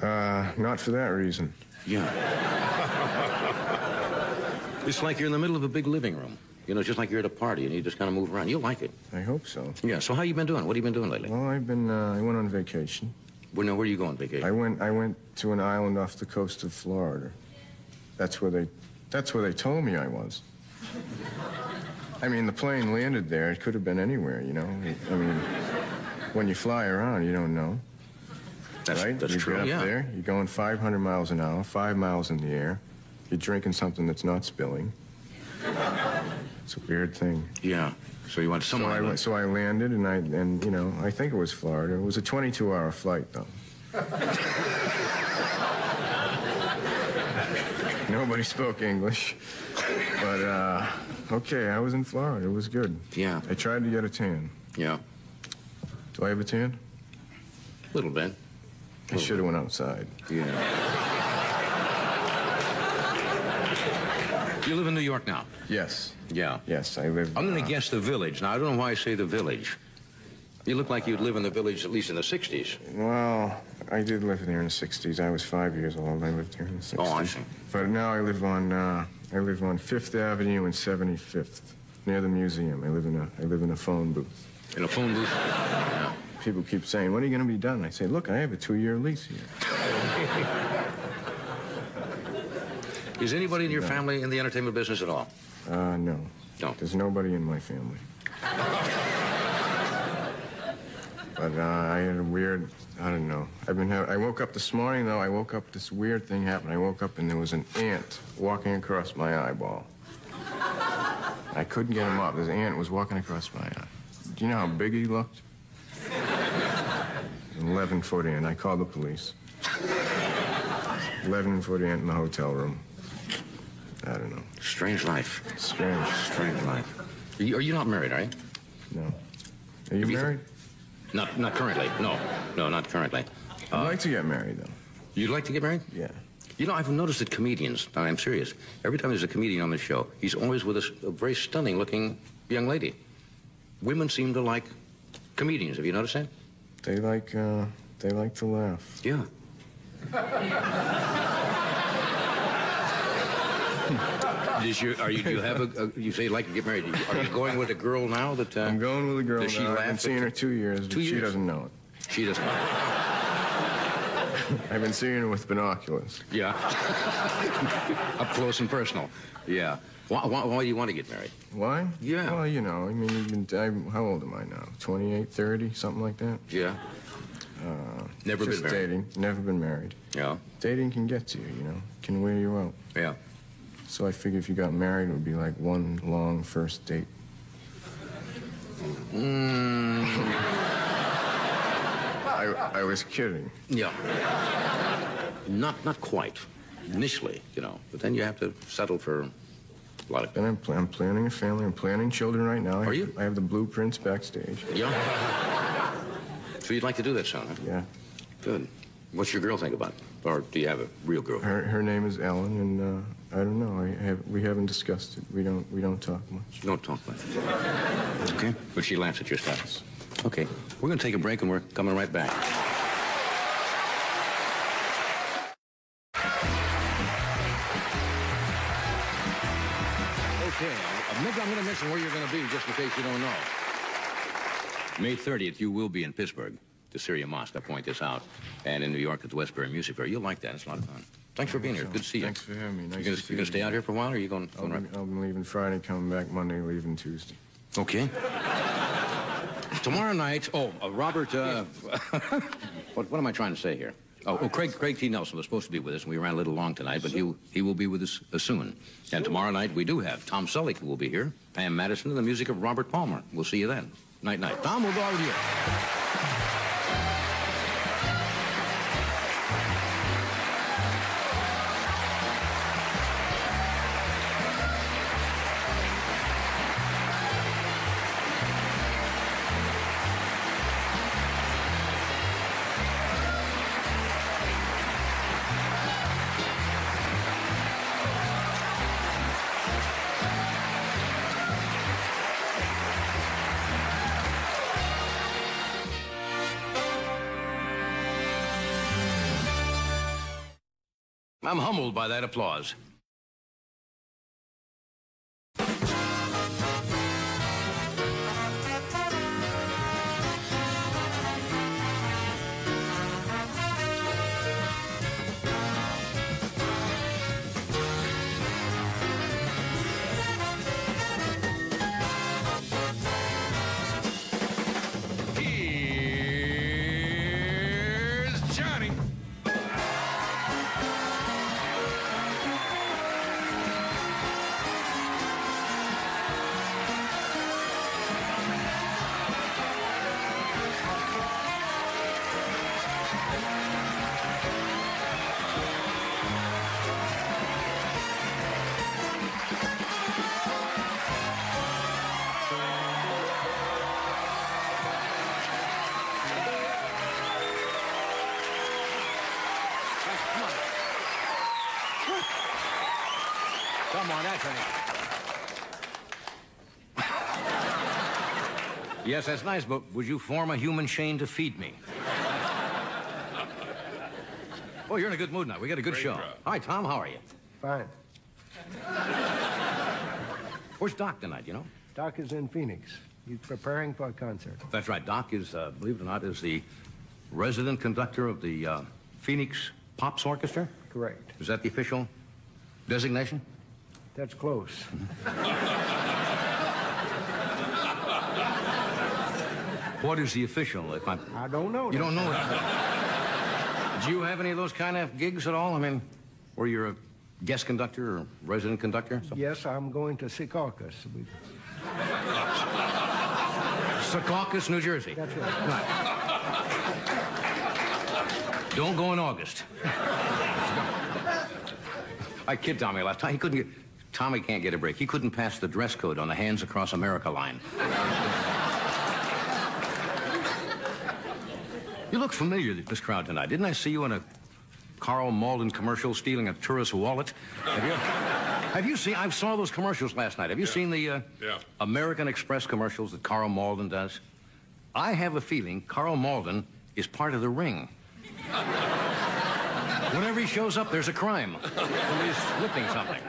Uh, not for that reason. Yeah. it's like you're in the middle of a big living room. You know, just like you're at a party and you just kind of move around. You'll like it. I hope so. Yeah. So how you been doing? What have you been doing lately? Well, I've been. Uh, I went on vacation. Well, now, where are you going vacation? I went. I went to an island off the coast of Florida. That's where they. That's where they told me I was. I mean, the plane landed there. It could have been anywhere, you know. I mean, when you fly around, you don't know, that's right? that's you true. get up yeah. there. You're going 500 miles an hour, five miles in the air. You're drinking something that's not spilling. It's a weird thing. Yeah. So you went So somewhere. I went, so I landed, and I and you know I think it was Florida. It was a 22-hour flight, though. Nobody spoke English, but uh, okay, I was in Florida. It was good. Yeah. I tried to get a tan. Yeah. Do I have a tan? A little bit. I should have went outside. Yeah. you live in New York now. Yes, Yeah. yes, I live. I'm going uh, to guess the village. Now, I don't know why I say the village. You look like you'd live in the village at least in the 60s. Well, I did live here in the '60s. I was five years old. I lived here in the '60s. Oh, I see. But now I live on uh, I live on Fifth Avenue and 75th, near the museum. I live in a I live in a phone booth. In a phone booth. Yeah. People keep saying, "When are you going to be done?" I say, "Look, I have a two-year lease here." Is anybody in your family in the entertainment business at all? Uh, no. No. There's nobody in my family. But uh, I had a weird, I don't know. I've been, I woke up this morning though. I woke up, this weird thing happened. I woke up and there was an ant walking across my eyeball. I couldn't get him up. This ant was walking across my eye. Do you know how big he looked? An 11 foot ant. I called the police. 11 foot ant in the hotel room. I don't know. Strange life. Strange. Strange life. Are you, are you not married, are you? No. Are you Have you- married? Not, not currently. No. No, not currently. I'd like to get married, though. You'd like to get married? Yeah. You know, I've noticed that comedians, and I'm serious, every time there's a comedian on the show, he's always with a very stunning looking young lady. Women seem to like comedians. Have you noticed that? They like, uh, they like to laugh. Yeah. Is you, are you, do you have a, a, you say you'd like to get married. Are you going with a girl now that, uh, I'm going with a girl Does she now. I've been seeing her two years, but Two she doesn't know it. she doesn't? I've been seeing her with binoculars. Yeah. Up close and personal. Yeah. Why, why, why do you want to get married? Why? Yeah. Well, you know, I mean, you've been, I'm, how old am I now? 28, 30, something like that? Yeah. Never Just been married. dating. Never been married. Yeah. Dating can get to you, you know, can wear you out. Yeah. So I figure if you got married, it would be like one long first date. Mm, I, I was kidding. yeah. Not, not quite. Initially, you know, but then you have to settle for a lot of. And I'm, pl- I'm planning a family. I'm planning children right now. I, Are you? I have the blueprints backstage. Yeah. So you'd like to do that, Sean? Huh? Yeah. Good. What's your girl think about it? Or do you have a real girl? Her, her name is Ellen, and uh, I don't know. I have, we haven't discussed it. We don't we don't talk much. Don't talk much. Okay? But she laughs at your status. Okay. We're going to take a break and we're coming right back. Okay. I'm going to mention where you're going to be just in case you don't know. May 30th, you will be in Pittsburgh, the Syria Mosque. I point this out. And in New York at the Westbury Music Fair. You'll like that. It's a lot of fun. Thanks for being here. Good to see you. Thanks for having me. Nice you gonna, to see you gonna stay out here for a while, or are you going, going be, right? Be leaving Friday, coming back Monday, leaving Tuesday. Okay. Tomorrow night, oh, uh, Robert, uh, what, what am I trying to say here? Oh, oh, Craig, Craig T. Nelson was supposed to be with us, and we ran a little long tonight, but he, he will be with us uh, soon. And tomorrow night, we do have Tom Selleck who will be here, Pam Madison, and the music of Robert Palmer. We'll see you then. Night, night. Tom, we'll go over to you. Humbled by that applause. That's enough. yes, that's nice, but would you form a human chain to feed me? Oh, you're in a good mood now. We got a good show. Hi, Tom. How are you? Fine. Where's Doc tonight? You know? Doc is in Phoenix. He's preparing for a concert. That's right. Doc is, uh, believe it or not, is the resident conductor of the uh, Phoenix Pops Orchestra. Correct. Is that the official designation? That's close. What is the official? If I, I don't know. you don't know it. Do you have any of those kind of gigs at all? I mean, where you're a guest conductor or resident conductor? Yes, I'm going to Secaucus. We- Secaucus, New Jersey. That's right. Don't go in August. I kid Tommy last time. He couldn't get. Tommy can't get a break. He couldn't pass the dress code on the Hands Across America line. you look familiar, this crowd tonight. Didn't I see you in a Karl Malden commercial stealing a tourist's wallet? Have you? Have you seen? I saw those commercials last night. Have you seen the uh, Yeah. American Express commercials that Karl Malden does? I have a feeling Karl Malden is part of the ring. Whenever he shows up, there's a crime. Somebody's flipping something.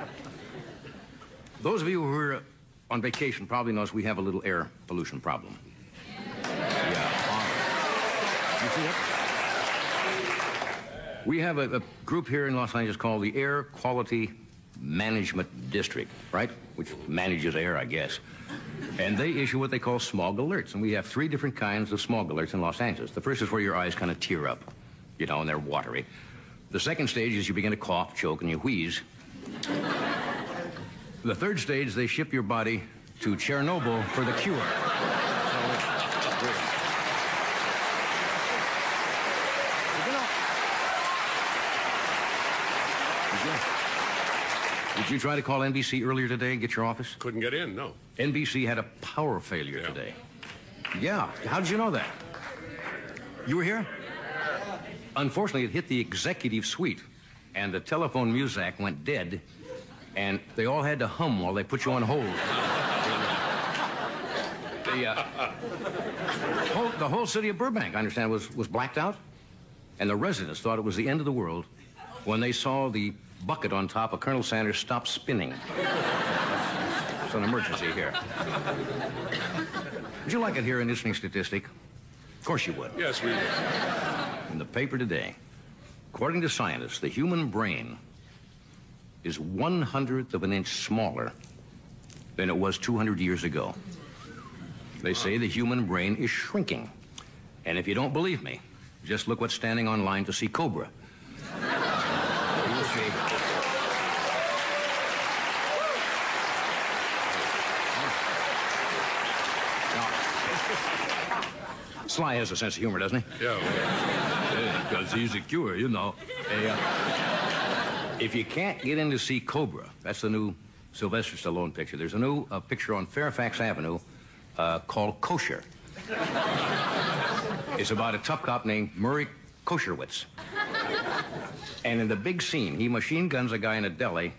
Those of you who are on vacation probably knows we have a little air pollution problem. Yeah. You see that? We have a, a group here in Los Angeles called the Air Quality Management District, right? Which manages air, I guess. And they issue what they call smog alerts. And we have three different kinds of smog alerts in Los Angeles. The first is where your eyes kind of tear up, you know, and they're watery. The second stage is you begin to cough, choke, and you wheeze. The third stage, they ship your body to Chernobyl for the cure. Did you try to call NBC earlier today and get your office? Couldn't get in, no. NBC had a power failure Yeah. today. Yeah. How did you know that? You were here? Unfortunately, it hit the executive suite, and the telephone muzak went dead, and they all had to hum while they put you on hold. the, uh, whole, the whole city of Burbank, I understand, was, was blacked out, and the residents thought it was the end of the world when they saw the bucket on top of Colonel Sanders stop spinning. It's an emergency here. Would you like to hear an interesting statistic? Of course you would. Yes, we do. In the paper today, according to scientists, the human brain is one hundredth of an inch smaller than it was 200 years ago. They say the human brain is shrinking. And if you don't believe me, just look what's standing online to see Cobra. You'll see. Now, Sly has a sense of humor, doesn't he? Yeah. Because he's a cure, you know. Hey, uh, if you can't get in to see Cobra, that's the new Sylvester Stallone picture. There's a new uh, picture on Fairfax Avenue uh, called Kosher. it's about a tough cop named Murray Kosherwitz. And in the big scene, he machine guns a guy in a deli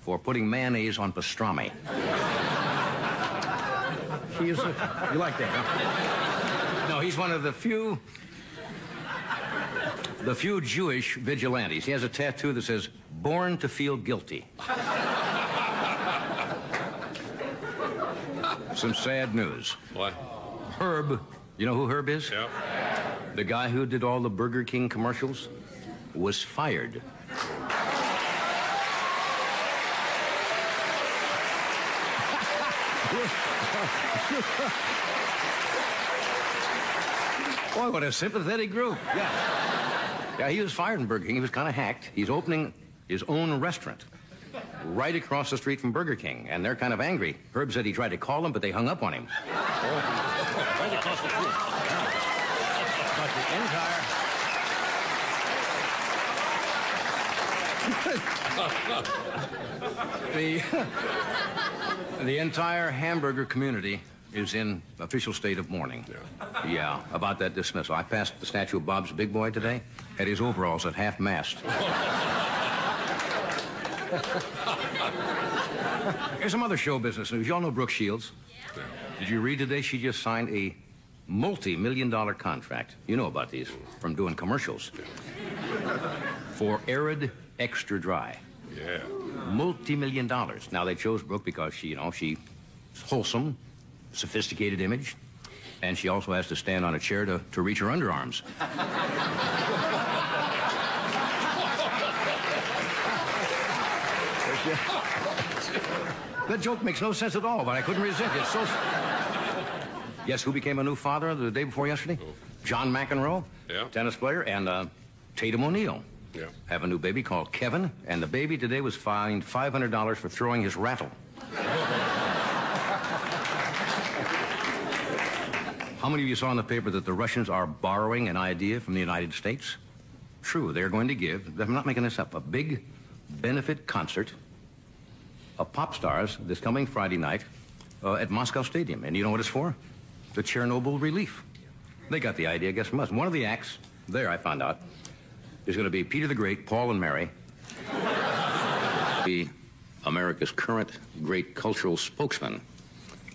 for putting mayonnaise on pastrami. he is a, you like that, huh? No, he's one of the few the few Jewish vigilantes. He has a tattoo that says, born to feel guilty. Some sad news. What? Herb, you know who Herb is? Yeah. The guy who did all the Burger King commercials was fired. Boy, what a sympathetic group. Yeah. Yeah, he was fired in Burger King. He was kind of hacked. He's opening his own restaurant right across the street from Burger King, and they're kind of angry. Herb said he tried to call them, but they hung up on him. right across the street. But the entire. the, the entire hamburger community is in official state of mourning. Yeah. about that dismissal. I passed the statue of Bob's Big Boy today, had his overalls at half mast. Here's some other show business news. Y'all know Brooke Shields? Did you read today she just signed a multi-million dollar contract? You know about these from doing commercials. For Arid Extra Dry. Yeah. Multi-million dollars. Now they chose Brooke because she, you know, she's wholesome, sophisticated image, and she also has to stand on a chair to, to reach her underarms. that joke makes no sense at all, but I couldn't resist it. So. Guess who became a new father the day before yesterday? John McEnroe, Yeah. tennis player, and uh, Tatum O'Neal. Yeah. Have a new baby called Kevin, and the baby today was fined $500 for throwing his rattle. How many of you saw in the paper that the Russians are borrowing an idea from the United States? True, they're going to give, I'm not making this up, a big benefit concert of pop stars this coming Friday night uh, at Moscow Stadium. And you know what it's for? The Chernobyl relief. They got the idea, I guess, from us. One of the acts there, I found out, is going to be Peter the Great, Paul and Mary, be America's current great cultural spokesman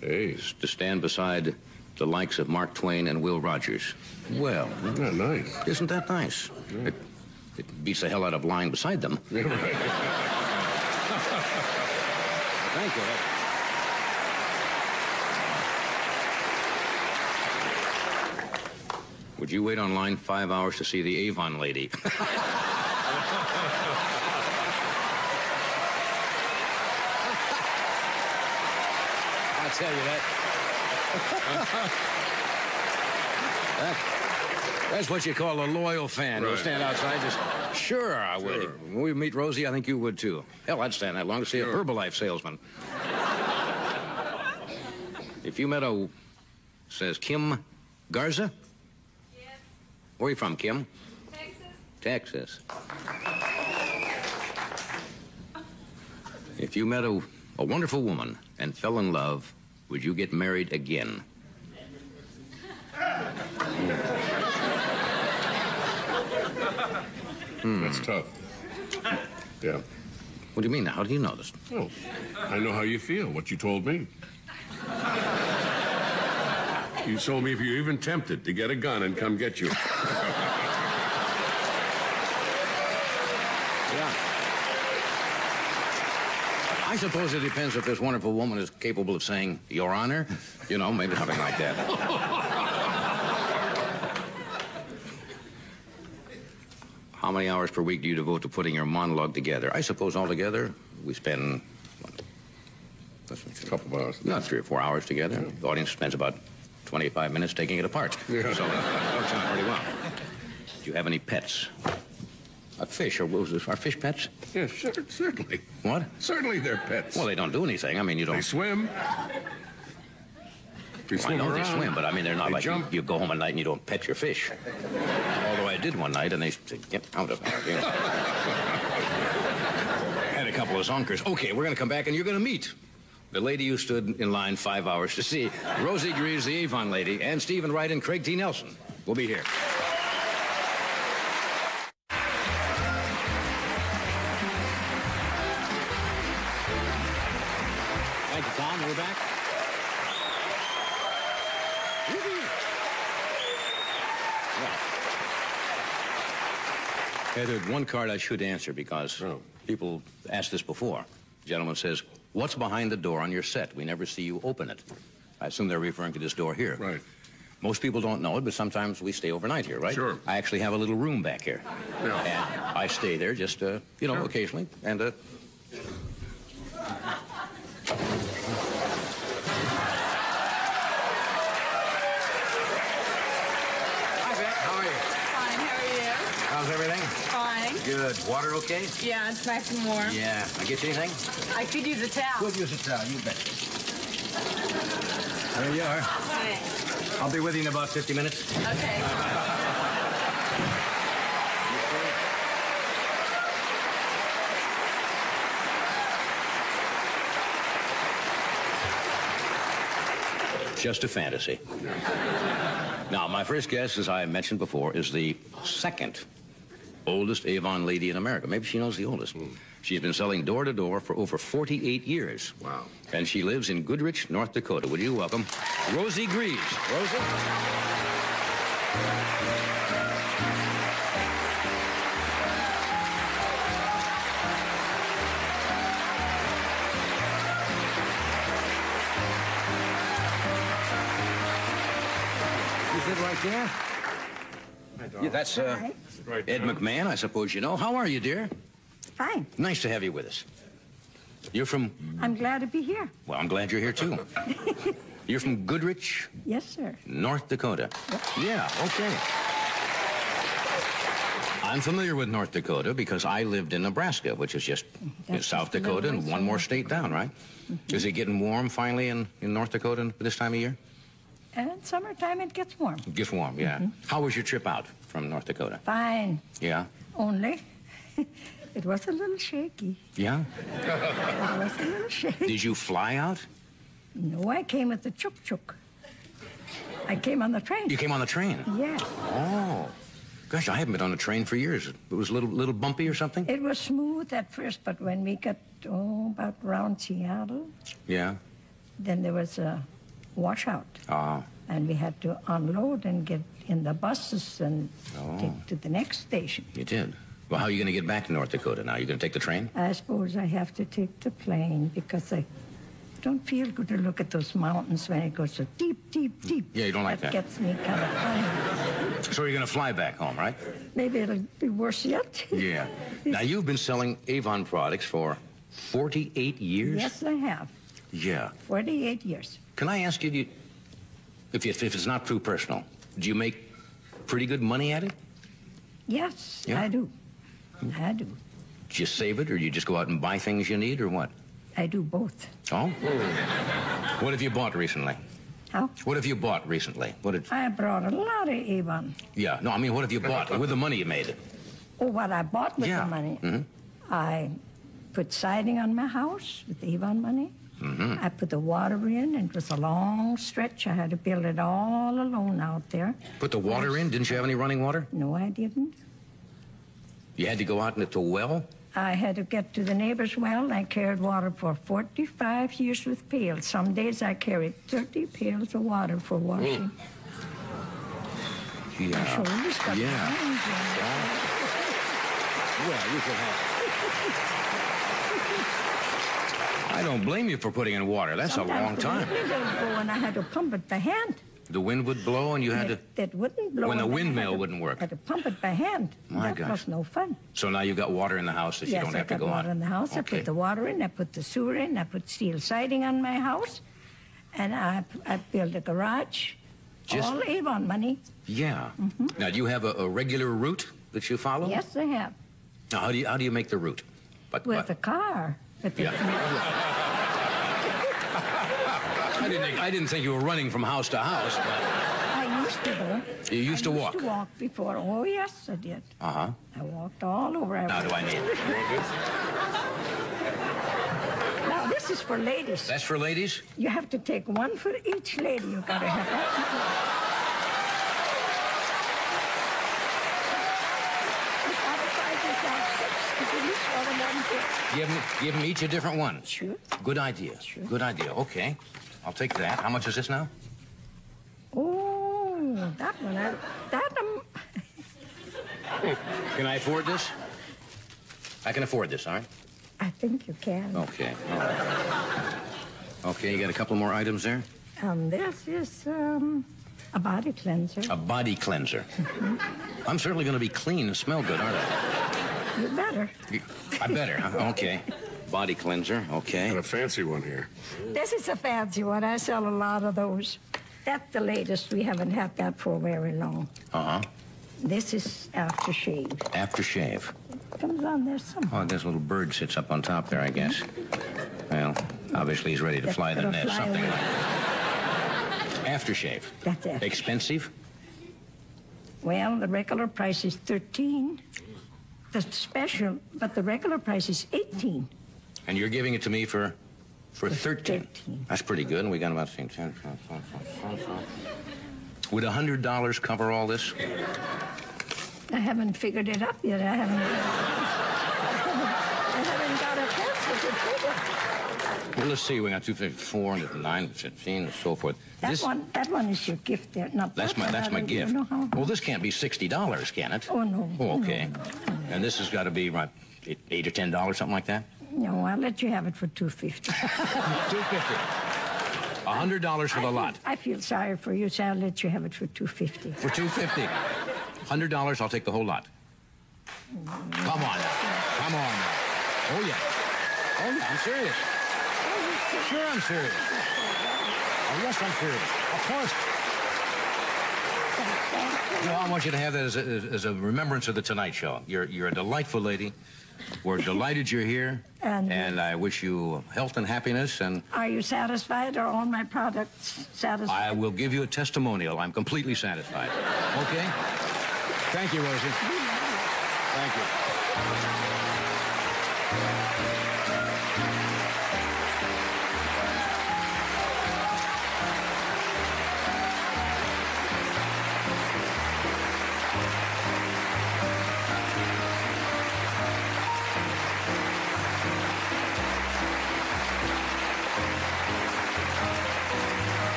Hey. to stand beside the likes of Mark Twain and Will Rogers. Well, Yeah, nice. isn't that nice? It, it beats the hell out of lying beside them. Yeah, right. Thank you. Would you wait on line five hours to see the Avon lady? I'll tell you that. That- That's what you call a loyal fan. You'll stand outside just, sure, I would. When we meet Rosie, I think you would too. Hell, I'd stand that long to see a Herbalife salesman. if you met a, says Kim Garza? Yes, Where are you from, Kim? Texas. Texas. If you met a, a wonderful woman and fell in love, would you get married again? Hmm. That's tough. Yeah. What do you mean? How do you know this? Oh, I know how you feel, what you told me. You told me if you're even tempted to get a gun and come get you. Yeah. I suppose it depends if this wonderful woman is capable of saying, Your Honor. You know, maybe something like that. How many hours per week do you devote to putting your monologue together? I suppose altogether we spend what, A couple of hours. not three or four hours together. The audience spends about 25 minutes taking it apart. Yeah. So that works out pretty well. Do you have any pets? A fish, or what was this? Are fish pets? Yeah, sure, certainly. What? Certainly they're pets. Well, they don't do anything. I mean, you don't. they swim. They Well, I swim know they swim, but I mean, they're not They like you, you go home at night and you don't pet your fish. Although I did one night, and they said, "Get out of here." You know. Had a couple of zonkers. Okay, we're going to come back, and you're going to meet the lady you stood in line five hours to see, Rosie Greaves, the Avon lady, and Steven Wright and Craig T. Nelson. We'll be here. One card I should answer because Oh. people asked this before. gentleman says, What's behind the door on your set? We never see you open it. I assume they're referring to this door here. Right. Most people don't know it, but sometimes we stay overnight here, right? Sure. I actually have a little room back here. Yeah. And I stay there just, uh, you know, Sure. occasionally. And, uh, Good. Water okay? Yeah, it's nice and warm. Yeah. I get you anything? I could use a towel. Could use a towel, you bet. There you are. Thanks. I'll be with you in about 50 minutes. Okay. Just a fantasy. Now, my first guess, as I mentioned before, is the second oldest Avon lady in America. Maybe she knows the oldest. Hmm. She's been selling door to door for over 48 years. Wow. And she lives in Goodrich, North Dakota. Would you welcome Rosie Greaves? Rosie? You sit right there? Yeah, that's uh, Right Ed. McMahon, I suppose you know. How are you, dear? Fine. Nice to have you with us. You're from, I'm glad to be here. well, I'm glad you're here too. You're from Goodrich, Yes, sir. North Dakota. Yeah, okay. I'm familiar with North Dakota because I lived in Nebraska, which is just in South just Dakota and one more state down, right? Is it getting warm finally in, in North Dakota this time of year? And summertime it gets warm. It gets warm, yeah. Mm-hmm. How was your trip out from North Dakota? Fine. Yeah? Only it was a little shaky. Yeah? It was a little shaky. Did you fly out? No, I came with the chuk chuk. I came on the train. You came on the train? Yeah. Oh. Gosh, I haven't been on a train for years. It was a little, little bumpy or something? It was smooth at first, but when we got oh, about around Seattle, Yeah. then there was a washout. Ah. And we had to unload and get in the buses and Oh. take to the next station. You did. Well, how are you going to get back to North Dakota now? You're going to take the train? I suppose I have to take the plane because I don't feel good to look at those mountains when it goes so deep, deep, deep. Yeah, you don't like that. gets me kind of funny. So you're going to fly back home, right? Maybe it'll be worse yet. Yeah. now, you've been selling Avon products for 48 years? yes, I have. Yeah. 48 years. Can I ask you, do you if, if, if it's not too personal, do you make pretty good money at it? Yes, Yeah? I do. I do. Do you save it, or do you just go out and buy things you need, or what? I do both. Oh? What have you bought recently? How? What have you bought recently? What did? I brought a lot of Avon. Yeah. No, I mean, what have you bought with the money you made? Oh, what I bought with Yeah. the money. Mhm. I put siding on my house with Avon money. Mm-hmm. I put the water in, and it was a long stretch. I had to build it all alone out there. Put the water in? Didn't you have any running water? No, I didn't. You had to go out into a well? I had to get to the neighbor's well. I carried water for 45 years with pails. Some days I carried 30 pails of water for washing. Yeah. Shoulders got Yeah. lines. Well, you have. I don't blame you for putting in water. That's a Sometimes long the time. wind would go and I had to pump it by hand. The wind would blow and you had to. That, wouldn't blow. When the I windmill to- wouldn't work. I had to pump it by hand. My that gosh. was no fun. So now you've got water in the house that you don't I have to got go water out. in the house. I put the water in. I put the sewer in. I put steel siding on my house, and I I built a garage. Just- all Avon money. Yeah. Mm-hmm. Now, do you have a, a regular route that you follow? Yes, I have. Now, how do you how do you make the route? But, With but- a car. With the, Yeah. I didn't think, I didn't think you were running from house to house. But, I used to. You used I to walk? Used to walk before. Oh yes, I did. uh huh. I walked all over. Now, do I need? Now this is for ladies. That's for ladies. You have to take one for each lady. You've gotta have that. You gotta find yourself six, if you each want a one for- Give them, give them each a different one. Sure. Good idea. Sure. Good idea. Okay. I'll take that. How much is this now? Oh, that one. I, that um, Can I afford this? I can afford this, all right? I think you can. Okay. right. Okay, you got a couple more items there? Um, this is um, a body cleanser. A body cleanser. I'm certainly going to be clean and smell good, aren't I? You better. I better. huh? Okay. Body cleanser. Okay. Got a fancy one here. This is a fancy one. I sell a lot of those. That's the latest. We haven't had that for very long. Uh huh. This is aftershave. Aftershave. Comes on there somehow. Oh, this little bird sits up on top there, I guess. Well, obviously he's ready to That's fly the nest. fly Something away. like that. Aftershave. That's it. Expensive? Well, the regular price is 13. The special, but the regular price is 18. And you're giving it to me for for 13. 13. That's pretty good. And we got about 10, 10, 10, 10, 10, 10. Would $100 cover all this? I haven't figured it up yet. I haven't. I haven't got a pencil to figure. Well, let's see. We got 254, 9, 15, and so forth. That This, one, that one is your gift there. Not that's that my that's my gift. how- Well, this can't be $60, can it? Oh, no. Oh, okay. And this has got to be, right, 8 or $10, something like that? No, I'll let you have it for two fifty. two fifty. A $100 for the lot. I feel sorry for you, so I'll let you have it for 250 For 250 $100, I'll take the whole lot. Come on now. Come on now. Oh, yeah. Oh, yeah, I'm serious. Sure, I'm serious. Oh, yes, I'm serious. Of course. No, I want you to have that as a, as a remembrance of the Tonight Show. You're, you're a delightful lady. We're delighted you're here. And- and I wish you health and happiness. And Are you satisfied? Are all my products satisfied? I will give you a testimonial. I'm completely satisfied. Okay? Thank you, Rosie. Thank you.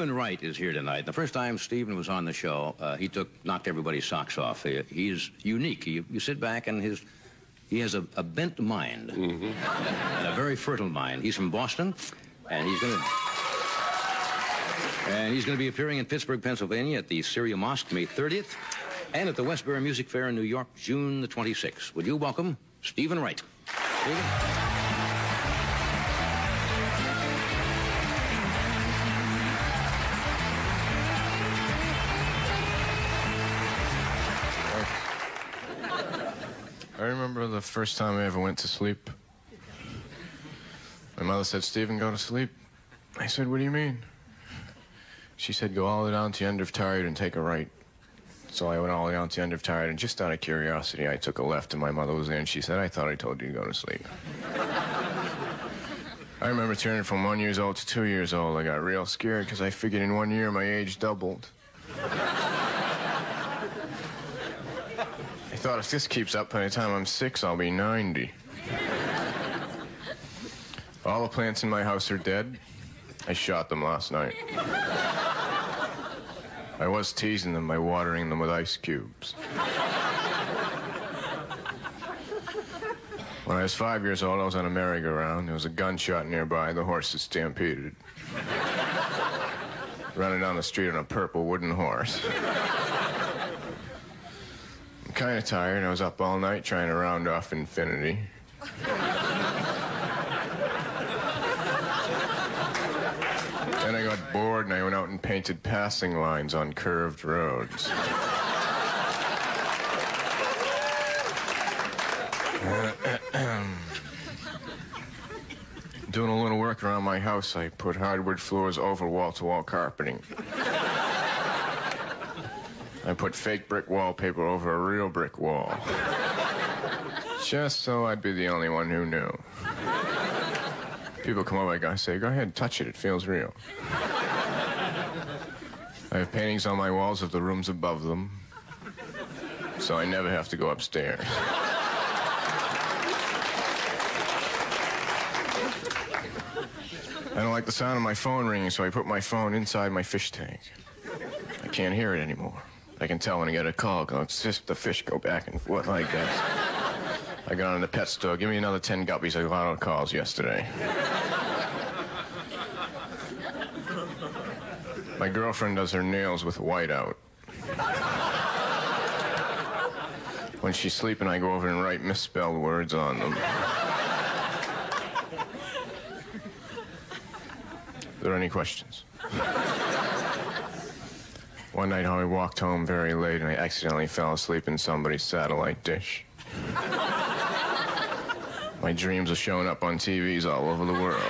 Steven Wright is here tonight. The first time Steven was on the show, uh, he took knocked everybody's socks off. He, he's unique. You, you sit back and his he has a, a bent mind and a very fertile mind. He's from Boston, and he's going to and he's going to be appearing in Pittsburgh, Pennsylvania, at the Syria Mosque May 30th, and at the Westbury Music Fair in New York, June the 26th. Would you welcome Steven Wright? Steven? Remember the first time I ever went to sleep. My mother said, Steven, go to sleep. I said, what do you mean? She said, go all the way down to the end of Tired and take a right. So I went all the way down to the end of Tired, and just out of curiosity, I took a left, and my mother was there, and she said, I thought I told you to go to sleep. I remember turning from one years old to two years old. I got real scared because I figured in one year my age doubled. I thought if this keeps up by the time I'm six, I'll be 90. All the plants in my house are dead. I shot them last night. I was teasing them by watering them with ice cubes. When I was five years old, I was on a merry-go-round. There was a gunshot nearby. The horses stampeded. Running down the street on a purple wooden horse. I'm kind of tired. I was up all night trying to round off infinity. Then I got bored and I went out and painted passing lines on curved roads. Doing a little work around my house, I put hardwood floors over wall-to-wall carpeting. I put fake brick wallpaper over a real brick wall. Just so I'd be the only one who knew. People come over, and I say, go ahead, touch it, it feels real. I have paintings on my walls of the rooms above them, so I never have to go upstairs. I don't like the sound of my phone ringing, so I put my phone inside my fish tank. I can't hear it anymore. I can tell when I get a call, it's just the fish go back and forth like that. I got on the pet store, give me another 10 guppies. I got a lot of calls yesterday. My girlfriend does her nails with whiteout. When she's sleeping, I go over and write misspelled words on them. Are there any questions? One night I walked home very late and I accidentally fell asleep in somebody's satellite dish. My dreams are showing up on TVs all over the world.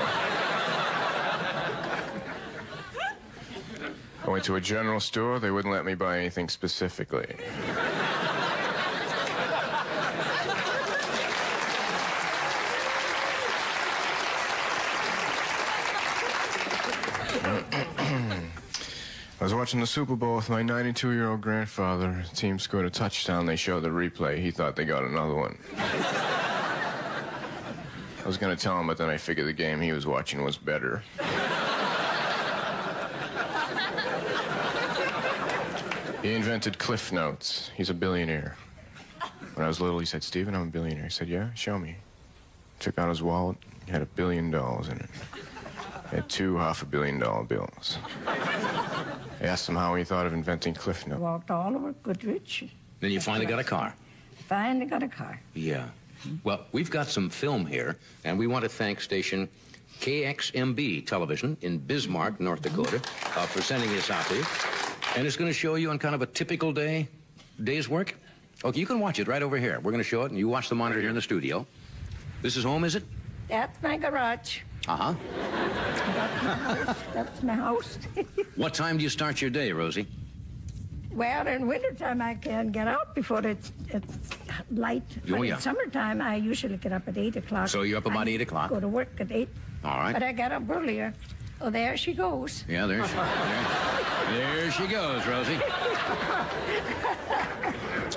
I went to a general store, they wouldn't let me buy anything specifically. Watching the Super Bowl with my 92 year old grandfather. The team scored a touchdown. They showed the replay. He thought they got another one. I was going to tell him, but then I figured the game he was watching was better. He invented Cliff Notes. He's a billionaire. When I was little, he said, Steven, I'm a billionaire. I said, Yeah, show me. Took out his wallet, had a billion dollars in it. He had two half a billion dollar bills. I asked him how he thought of inventing Cliff Notes. Walked all over Goodrich. Then you finally got a car. Finally got a car. Yeah. Well, we've got some film here, and we want to thank station KXMB Television in Bismarck, North Dakota, uh, for sending this out to you. And it's going to show you on kind of a typical day, day's work. Okay, you can watch it right over here. We're going to show it, and you watch the monitor here in the studio. This is home, is it? That's my garage. Uh huh. That's my house. What time do you start your day, Rosie? well, in wintertime, I can get out before it's it's light. Oh, but yeah. in summertime, I usually get up at 8 o'clock. So you're up about I 8 o'clock? Go to work at 8. All right. But I got up earlier. Oh, there she goes. Yeah, there she, there, there she goes, Rosie.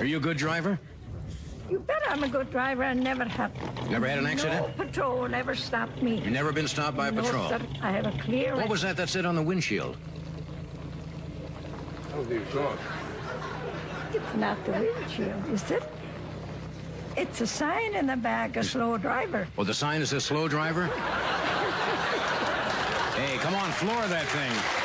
Are you a good driver? You bet I'm a good driver. I never have. Never had an accident? No patrol ever stopped me. You've never been stopped by a No, patrol? sir. I have a clear. What was that that said on the windshield? How's he talk? It's not the windshield, is it? It's a sign in the back, a slow driver. Well, the sign is a slow driver? hey, come on, floor that thing.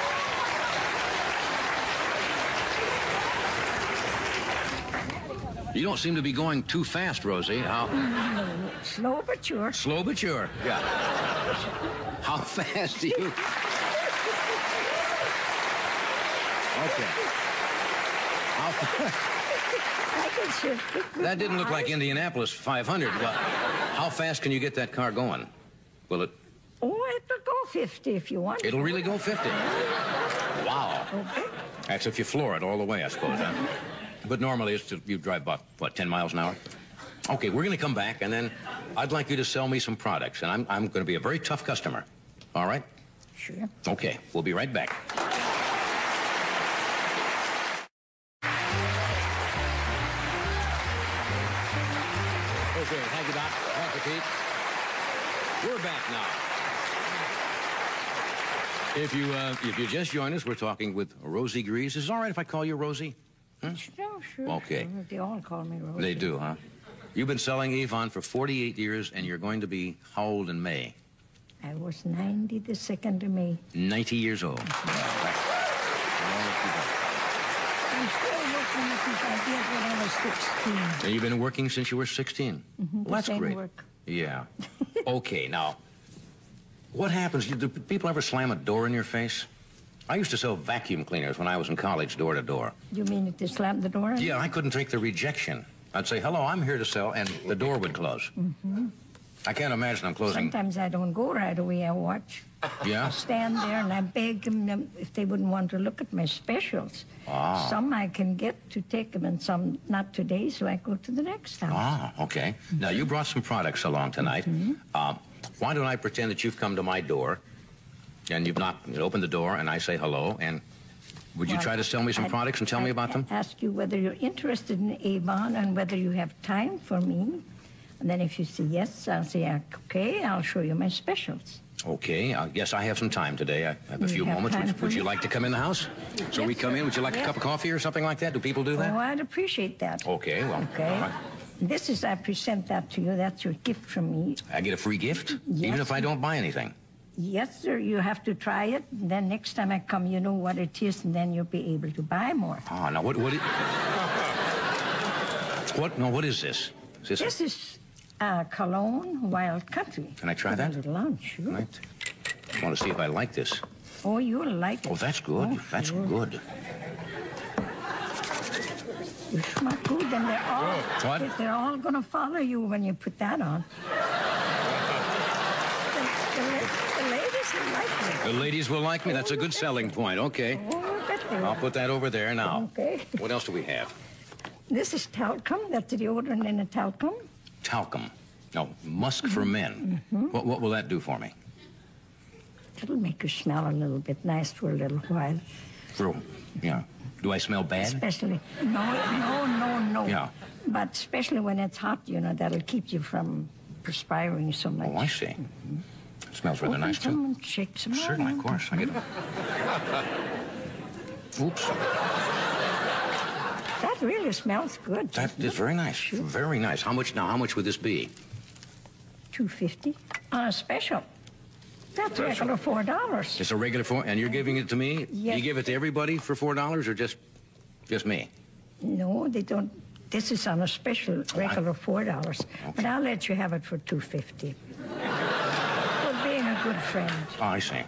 You don't seem to be going too fast, Rosie. How Slow but sure. slow but sure. Yeah. How fast do you? Okay. How fa- I can shift it. that didn't look like. Indianapolis 500. But how fast can you get that car going? Will it? Oh, it'll go 50 if you want. It'll really go 50. Wow. Okay. That's if you floor it all the way, I suppose. Huh? But normally, it's you drive about what 10 miles an hour. Okay, we're going to come back, and then I'd like you to sell me some products, and I'm I'm going to be a very tough customer. All right? Sure. Okay, we'll be right back. Okay, thank you, Doc. Thank you, Pete. We're back now. If you uh, if you just joined us, we're talking with Rosie Grease. Is it all right if I call you Rosie? Hmm? Sure, sure. Okay. sure. They all call me Rosie. They do, huh? You've been selling Avon for 48 years, and you're going to be how old in May? I was 90 the 2nd of May. 90 years old. I'm still working since I did when I was 16. And you've been working since you were 16. Mm-hmm, well, that's same great. work. Yeah. okay, now, what happens? Do people ever slam a door in your face? I used to sell vacuum cleaners when I was in college, door to door. You mean to slam the door? Yeah, I couldn't take the rejection. I'd say, hello, I'm here to sell, and the door would close. Mm -hmm. I can't imagine I'm closing. Sometimes I don't go right away. I watch. Yeah? I stand there and I beg them if they wouldn't want to look at my specials. Ah. Some I can get to take them and some not today, so I go to the next house. Ah, okay. Now, you brought some products along tonight. Mm-hmm. Uh, why don't I pretend that you've come to my door and you've knocked, you opened the door, and I say hello, and would you Well, try to sell me some I'd- products and tell me I'd about them? Ask you whether you're interested in Avon and whether you have time for me. And then if you say yes, I'll say, okay, I'll show you my specials. Okay, uh, yes, I have some time today. I have a You few have moments. Would, would you like to come in the house? So we come sir. in. Would you like a cup of coffee or something like that? Do people do that? Oh, I'd appreciate that. Okay, well, Okay. right. This is, I present that to you. That's your gift from me. I get a free gift, even if I don't buy anything. Yes, sir, you have to try it. Then next time I come, you know what it is, and then you'll be able to buy more. Oh, now what? What? what? No, what is this? Is this? This is uh, Cologne Wild Country. Can I try that? A little lunch, sure. Right. I want to see if I like this. Oh, you'll like it. Oh, that's good. Oh, that's sure. good. You smell good, and they're all, What? they're all going to follow you when you put that on. The, the, la- the ladies will like The it. ladies will like me. That's a good selling point. Okay. Oh, I bet they I'll put that over there now. Okay. What else do we have? This is talcum. That's the deodorant in a talcum. Talcum. No, musk for men. Mm-hmm. What, what will that do for me? It'll make you smell a little bit nice for a little while. True. yeah. Do I smell bad? Especially, no, no, no, no. Yeah. But especially when it's hot, you know, that'll keep you from perspiring so much. Oh, I see. It smells rather nice, too. and shake some Certainly, of course. I get Oops. That really smells good. That is very nice. Very nice. How much now? How much would this be? Two fifty on a special. That's regular four dollars. It's a regular four, and you're giving it to me? Yes. You give it to everybody for four dollars, or just, just me? No, they don't. This is on a special, regular four dollars. But I'll let you have it for two fifty. For being a good friend. Oh, I see.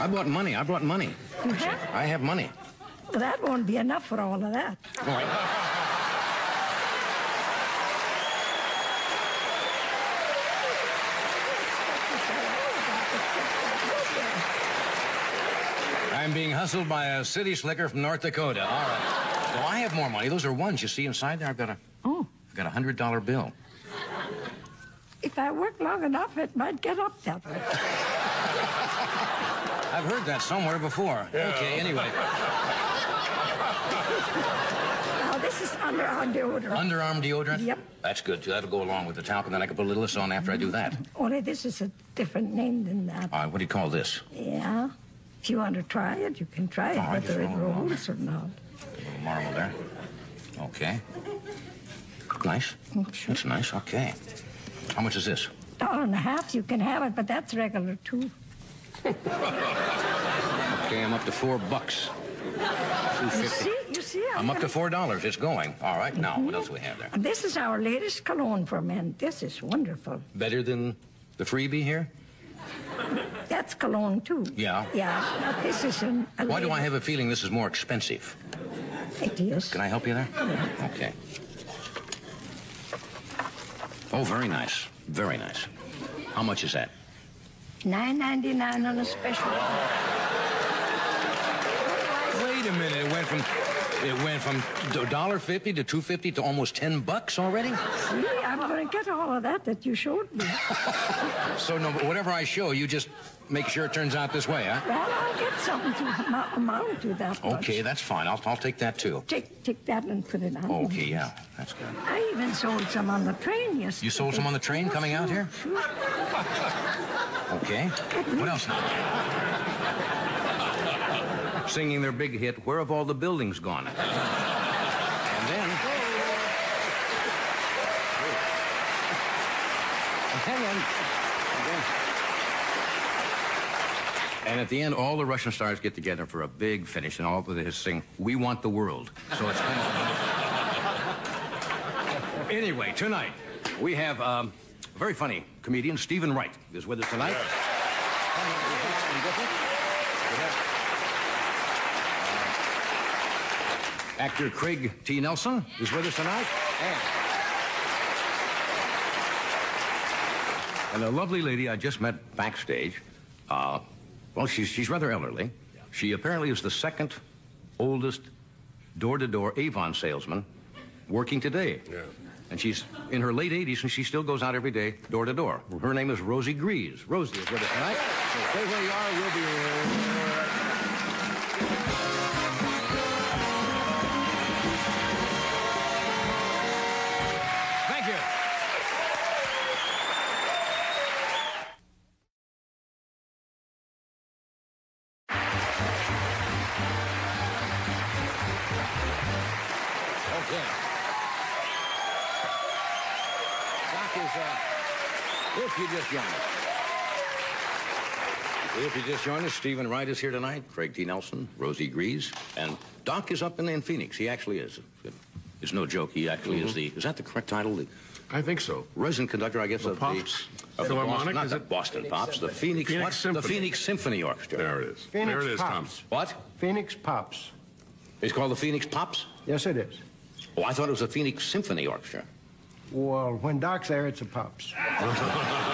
I brought money. I brought money. You have? I have money. Well, that won't be enough for all of that. All right. I'm being hustled by a city slicker from North Dakota. All right. So I have more money. Those are ones. You see inside there? I've got a, Oh, I've got a hundred dollar bill. If I work long enough, it might get up that way. I've heard that somewhere before. Okay. Anyway, Now, this is under our deodorant. underarm deodorant. Yep. That's good too. That'll go along with the talcum. Then I can put a little of this on after I do that. Only this is a different name than that. All right. What do you call this? Yeah. If you want to try it, you can try it, All right, whether it just roll it on. rolls or not. A little marble there. Okay. Nice. Mm, sure. That's nice. Okay. How much is this? Dollar and a half, you can have it, but that's regular too. Okay, I'm up to four bucks. You see, you see. I'm up to gonna- four dollars. It's going. All right. Now, what else do we have there? And this is our latest cologne for men. This is wonderful. Better than the freebie here? That's cologne too. Yeah. Yeah. This is an. Why do I have a feeling this is more expensive? It is. Can I help you there? Okay. Oh, very nice. Very nice. How much is that? Nine ninety nine on a special. Wait a minute. It went from it went from dollar fifty to two fifty to almost ten bucks already. See, I'm going to get all of that that you showed me. So no, whatever I show, you just make sure it turns out this way, huh? Well, I'll get something to am- amount to that much. Okay, that's fine. I'll I'll take that too. Take take that and put it on. Okay, yeah, that's good. I even sold some on the train yesterday. You sold some on the train coming out here? Okay. What else now? Singing their big hit, Where Have All the Buildings Gone? And then. Hang on. And then- And at the end, all the Russian stars get together for a big finish, and all of them sing, We Want the World. So it's kind of. anyway, tonight, we have um, a very funny comedian, Steven Wright, is with us tonight. Actor Craig T. Nelson is with us tonight. And, and a lovely lady I just met backstage. Uh, well, she's, she's rather elderly. She apparently is the second oldest door to door Avon salesman working today. Yeah. And she's in her late 80s and she still goes out every day door to door. Her name is Rosie Grease. Rosie is with us tonight. So stay where you are. We'll be. Just joined us. If you just joined us, Steven Wright is here tonight, Craig T. Nelson, Rosie Grease, and Doc is up in, in Phoenix. He actually is. It's no joke. He actually is mm-hmm. the, is that the correct title? The I think so. resident conductor, I guess, The of Pops? the, of the Philharmonic, Boston, not is the it? Boston Pops, the Phoenix, Phoenix what? The Phoenix Symphony Orchestra. There it is. Phoenix there it is, Tom. Pops. What? Phoenix Pops. It's called the Phoenix Pops? Yes, it is. Oh, I thought it was the Phoenix Symphony Orchestra. Well, when Doc's there, it's a Pops.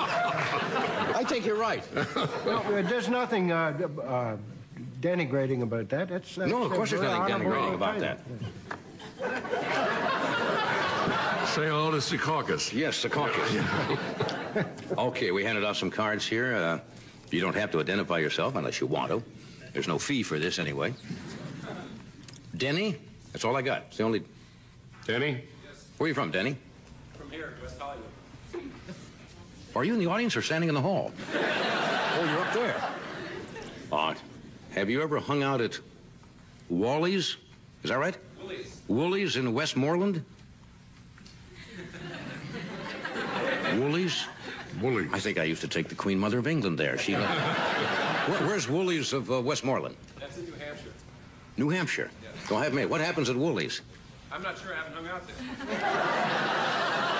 I think you're right. no, uh, there's nothing uh, uh, denigrating about that. That's, that's No, of course there's nothing denigrating about that. Say hello to Secaucus. Yes, the caucus. okay, we handed out some cards here. Uh, you don't have to identify yourself unless you want to. There's no fee for this anyway. Denny? That's all I got. It's the only. Denny? Yes. Where are you from, Denny? From here, West Hollywood. Are you in the audience or standing in the hall? oh, you're up there. Uh, have you ever hung out at Wally's? Is that right? Woolies. Woolies in Westmoreland? Woolies? Woolly. I think I used to take the Queen Mother of England there. She. Where, where's Woolies of uh, Westmoreland? That's in New Hampshire. New Hampshire. Don't have me. What happens at Woolies? I'm not sure. I haven't hung out there.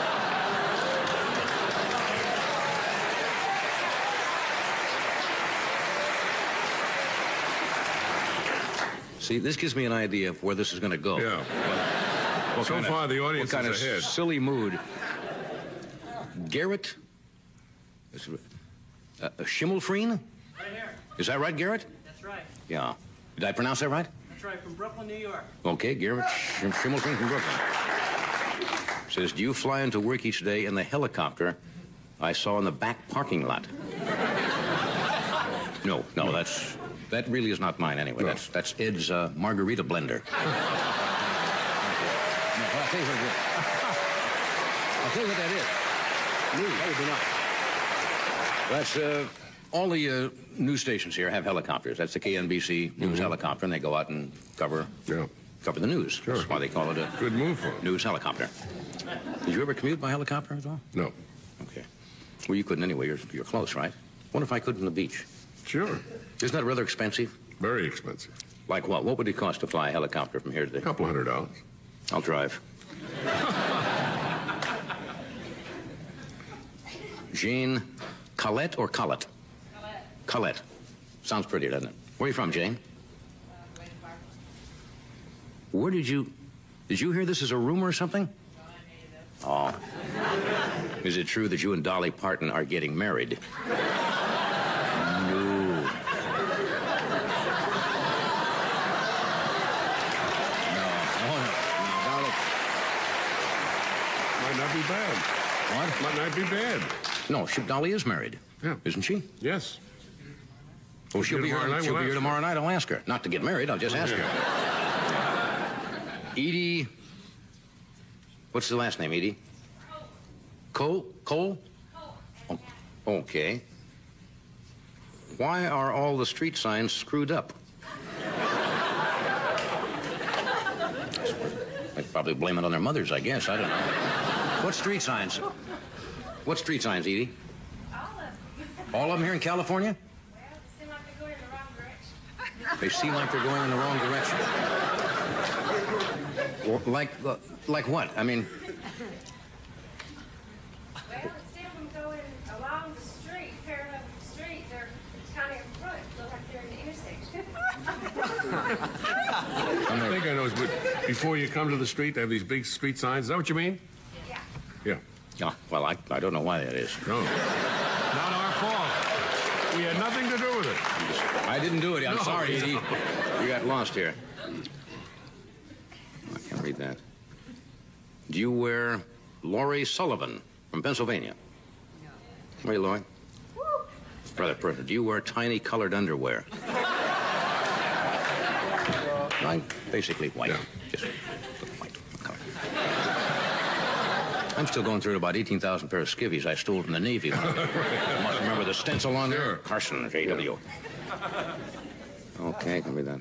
See, this gives me an idea of where this is going to go. Yeah. What So kind of- far, the audience what kind is of ahead. silly mood. Garrett? Is Uh, uh, Schimmelfreen? Right here. Is that right, Garrett? That's right. Yeah. Did I pronounce that right? That's right. From Brooklyn, New York. Okay, Garrett Schim- Schimmelfreen from Brooklyn. Says, do you fly into work each day in the helicopter I saw in the back parking lot? No, no, that's that really is not mine anyway. No. That's that's Ed's uh, margarita blender. I'll tell you what it is. I'll tell you what that is. That would be nice. That's uh, all the uh, news stations here have helicopters. That's the KNBC news helicopter, and they go out and cover Yeah. cover the news. Sure. That's why they call it a Good move for him. news helicopter. Did you ever commute by helicopter at all? No. Okay. Well, you couldn't anyway. You're, you're close, right? What if I could on the beach? Sure. Isn't that rather expensive? Very expensive. Like what? What would it cost to fly a helicopter from here to there? A couple hundred dollars. I'll drive. Jean Collette or Collette? Collette. Collette. Sounds pretty, doesn't it? Where are you from, Jane? Where did you... Did you hear this as a rumor or something? No, Oh. Is it true that you and Dolly Parton are getting married? No. No. Oh, no. No, Dolly. Might not be bad. What? Might not be bad. No, she, Dolly is married. Yeah. Isn't she? Yes. Well, she'll Here be here, tomorrow night, she'll we'll be here her. tomorrow night. I'll ask her. Not to get married, I'll just ask her. Edie. What's the last name, Edie? Cole? Cole? Oh, okay. Why are all the street signs screwed up? They probably blame it on their mothers, I guess. I don't know. What street signs? What street signs, Edie? All of them. All of them here in California? Well, it seems like they're going in the wrong direction. They seem like they're going in the wrong direction. Well, like, uh, like what? I mean, Well, instead of them going along the street, parallel with the street, they're kind of in front, look like they're in the intersection. I think I know. But before you come to the street, they have these big street signs. Is that what you mean? Yeah. Yeah. oh, well, I, I don't know why that is. No. Not our fault. We had nothing to do with it. I didn't do it. I'm No, sorry, no. Edie. You got lost here. I can't read that. Do you wear Laurie Sullivan from Pennsylvania? No. Hey, Laurie. Brother, brother, do you wear tiny colored underwear? I'm basically white. Yeah. Just white color. I'm still going through about 18,000 pair of skivvies I stole from the Navy. you must remember the stencil on there. Sure. Carson, J.W. Okay, can be that.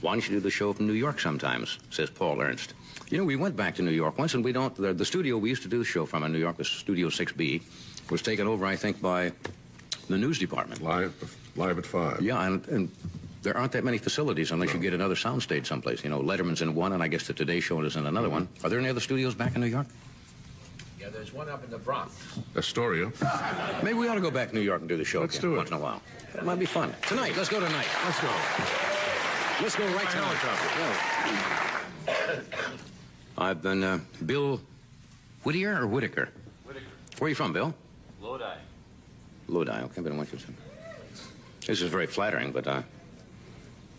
Why don't you do the show from New York sometimes, says Paul Ernst. You know, we went back to New York once, and we don't, the, the studio we used to do the show from in New York was Studio 6B, was taken over, I think, by the news department. Live, live at five. Yeah, and, and there aren't that many facilities unless you get another soundstage someplace. You know, Letterman's in one, and I guess the Today Show is in another one. Are there any other studios back in New York? Yeah, there's one up in the Bronx. Astoria. Maybe we ought to go back to New York and do the show Let's again do it. once in a while. It might be fun. Tonight, let's go tonight. Let's go. Let's go right now. tonight. helicopter. I've been uh, Bill Whittier or Whitaker? Whitaker. Where are you from, Bill? Lodi. Lodi. Okay, but I want you to. This is very flattering, but uh,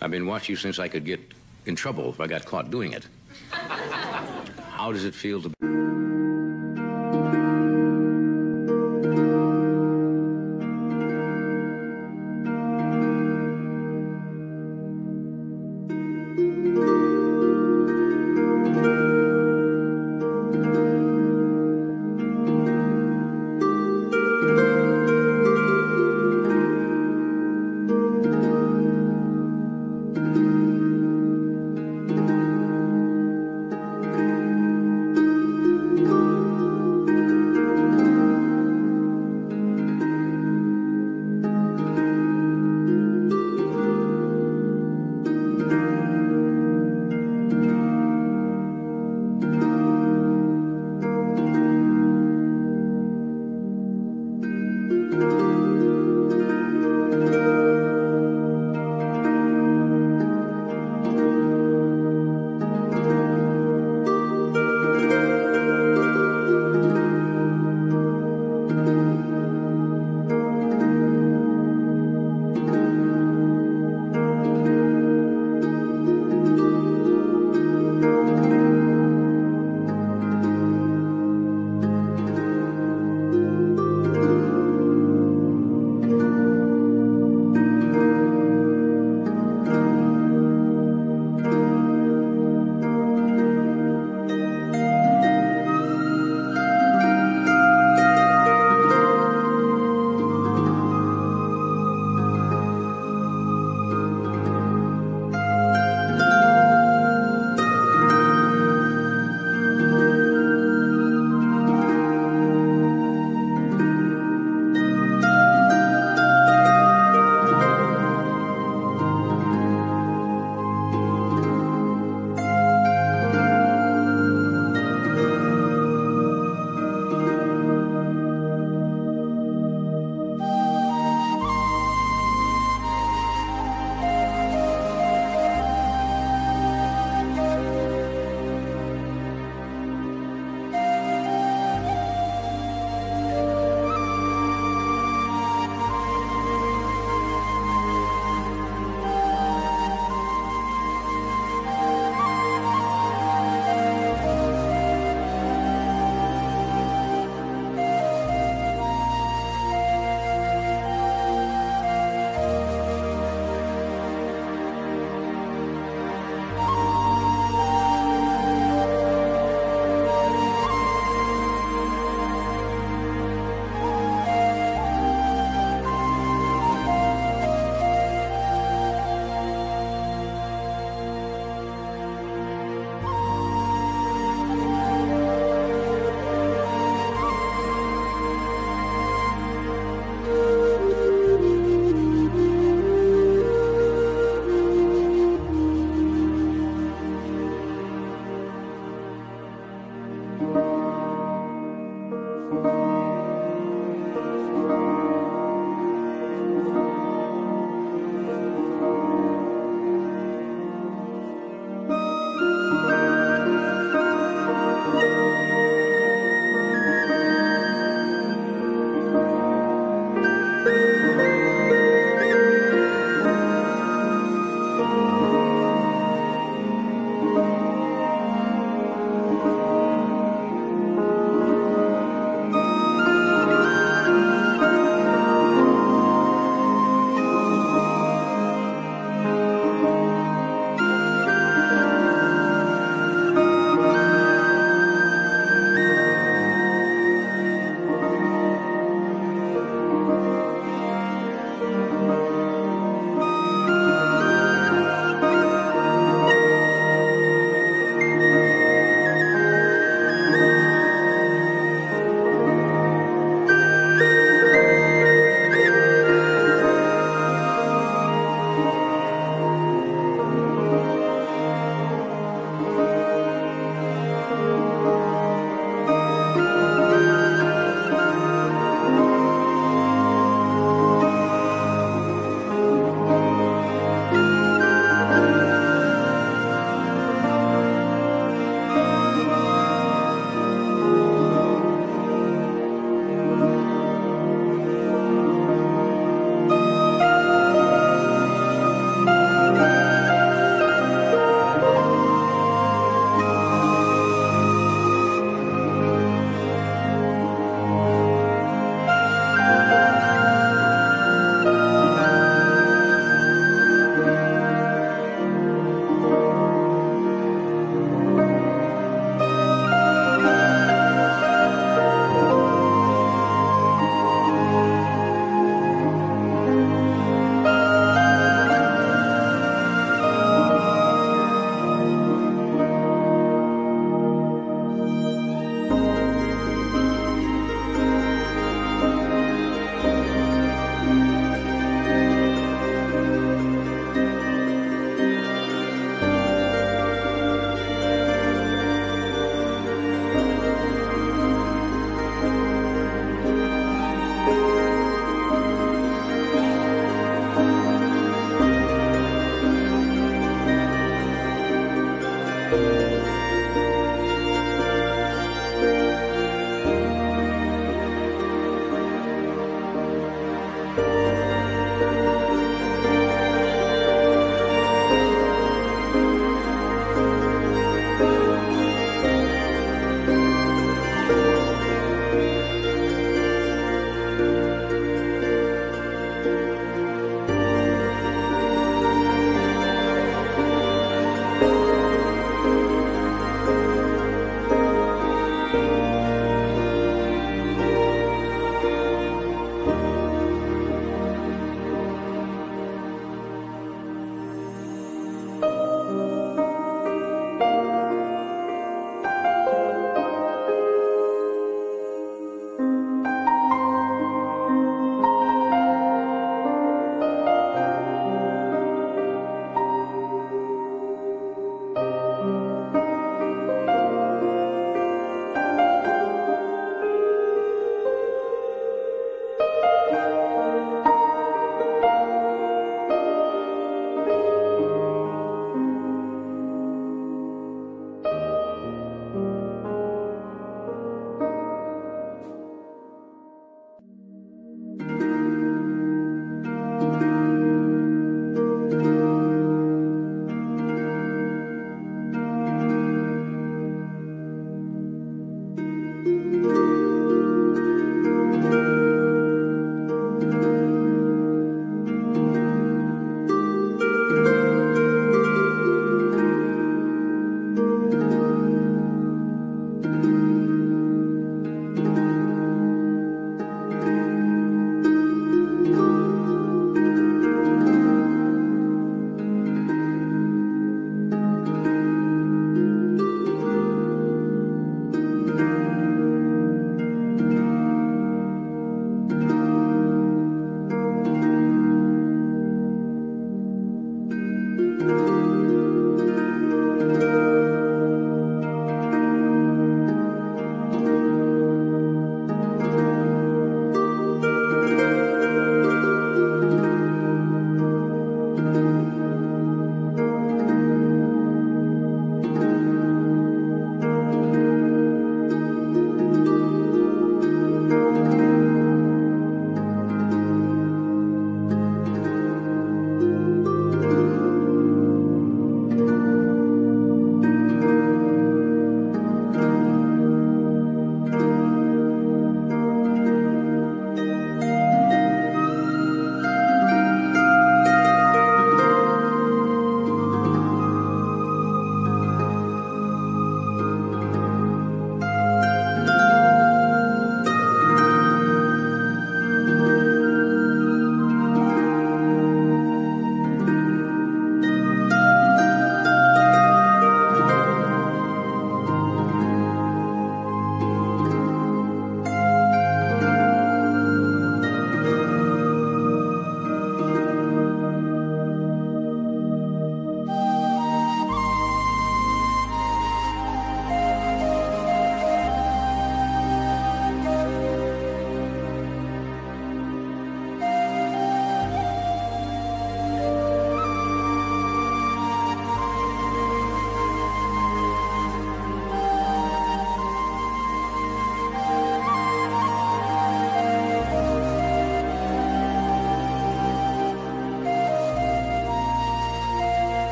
I've been watching you since I could get in trouble if I got caught doing it. How does it feel to?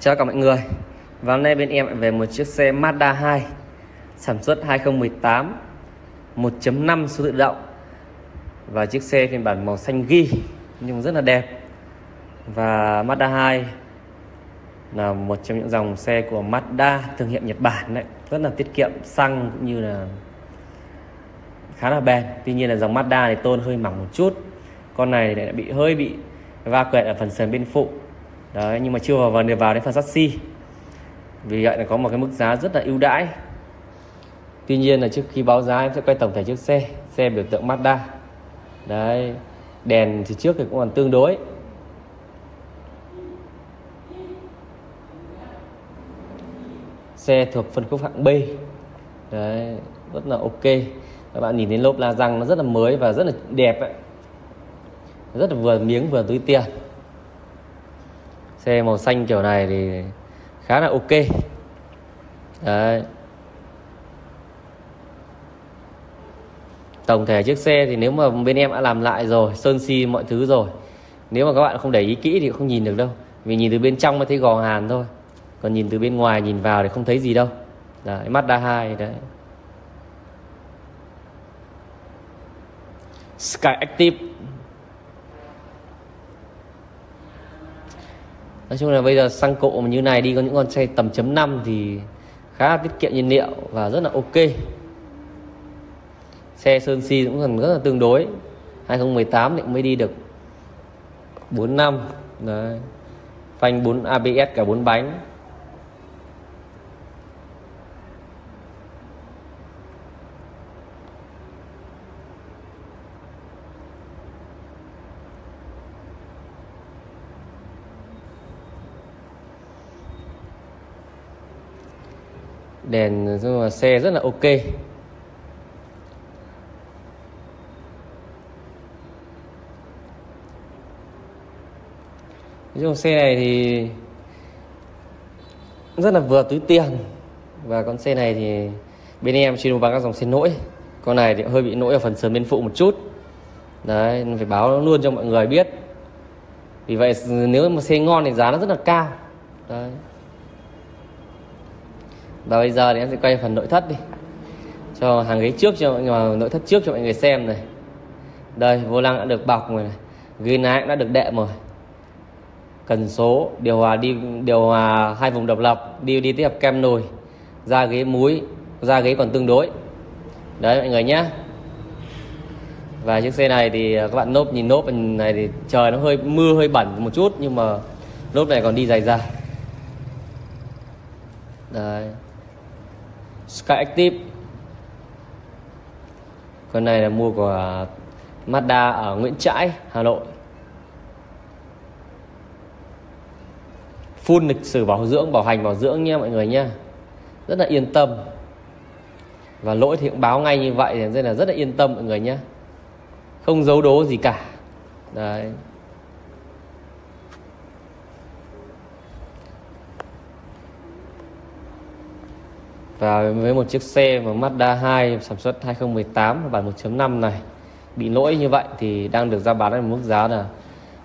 Chào cả mọi người. Và hôm nay bên em về một chiếc xe Mazda 2 Sản xuất 2018 1.5 số tự động. Và chiếc xe phiên bản màu xanh ghi, Nhưng rất là đẹp. Và Mazda 2 Là một trong những dòng xe của Mazda thương hiệu Nhật Bản đấy. Rất là tiết kiệm, xăng cũng như là khá là bền. Tuy nhiên là dòng Mazda này tôn hơi mỏng một chút. Con này lại bị, hơi bị va quẹt ở phần sườn bên phụ đấy, nhưng mà chưa vào vào vào đến phần chassis vì vậy là có một cái mức giá rất là ưu đãi. Tuy nhiên là trước khi báo giá em sẽ quay tổng thể chiếc xe xe biểu tượng Mazda. Đấy, đèn thì trước thì cũng còn tương đối. Xe thuộc phân khúc hạng B. Đấy, rất là ok. Các bạn nhìn thấy lốp la răng nó rất là mới và rất là đẹp ấy. rất là vừa miếng vừa túi tiền xe màu xanh kiểu này thì khá là ok. Đấy. Tổng thể chiếc xe thì nếu mà bên em đã làm lại rồi, sơn xi mọi thứ rồi, nếu mà các bạn không để ý kỹ thì không nhìn được đâu. Vì nhìn từ bên trong mới thấy gò hàn thôi. Còn nhìn từ bên ngoài, nhìn vào thì không thấy gì đâu. Đấy Mazda 2 đấy. Sky Active. Nói chung là bây giờ xăng cộ mà như này đi, có những con xe tầm chấm 5 thì khá là tiết kiệm nhiên liệu và rất là ok. Xe Sơn Si cũng còn rất là tương đối. 2018 thì mới đi được 4 năm. Đấy. Phanh 4 ABS cả 4 bánh. Đèn xe rất là ok. Dòng xe này thì rất là vừa túi tiền. Và con xe này thì bên em chuyên bán các dòng xe nỗi. Con này thì hơi bị nỗi ở phần sườn bên phụ một chút. Đấy phải báo luôn cho mọi người biết. Vì vậy, nếu mà xe ngon thì giá nó rất là cao. Đấy và bây giờ thì em sẽ quay phần nội thất đi. Cho hàng ghế trước cho mọi người nội thất trước cho mọi người xem này. Đây, vô lăng đã được bọc rồi này. Ghế lái cũng đã được đệm rồi. Cần số, điều hòa đi, điều hòa hai vùng độc lập, đi đi tiếp hợp kem nồi. Da ghế muối, da ghế còn tương đối. Đấy, mọi người nhé và chiếc xe này thì các bạn nốp, nhìn nốp này thì trời nó hơi, mưa hơi bẩn một chút, nhưng mà nốt này còn đi dài dài. Đấy. Sky Active. Con này là mua của Mazda ở Nguyễn Trãi, Hà Nội. Full lịch sử bảo dưỡng, bảo hành, bảo dưỡng nha mọi người nha rất là yên tâm. Và lỗi thì cũng báo ngay như vậy, nên là rất là yên tâm mọi người nhé. Không giấu đố gì cả. Đấy. Và với một chiếc xe mà Mazda 2 sản xuất 2018 bản 1.5 này bị lỗi như vậy thì đang được ra bán ở mức giá là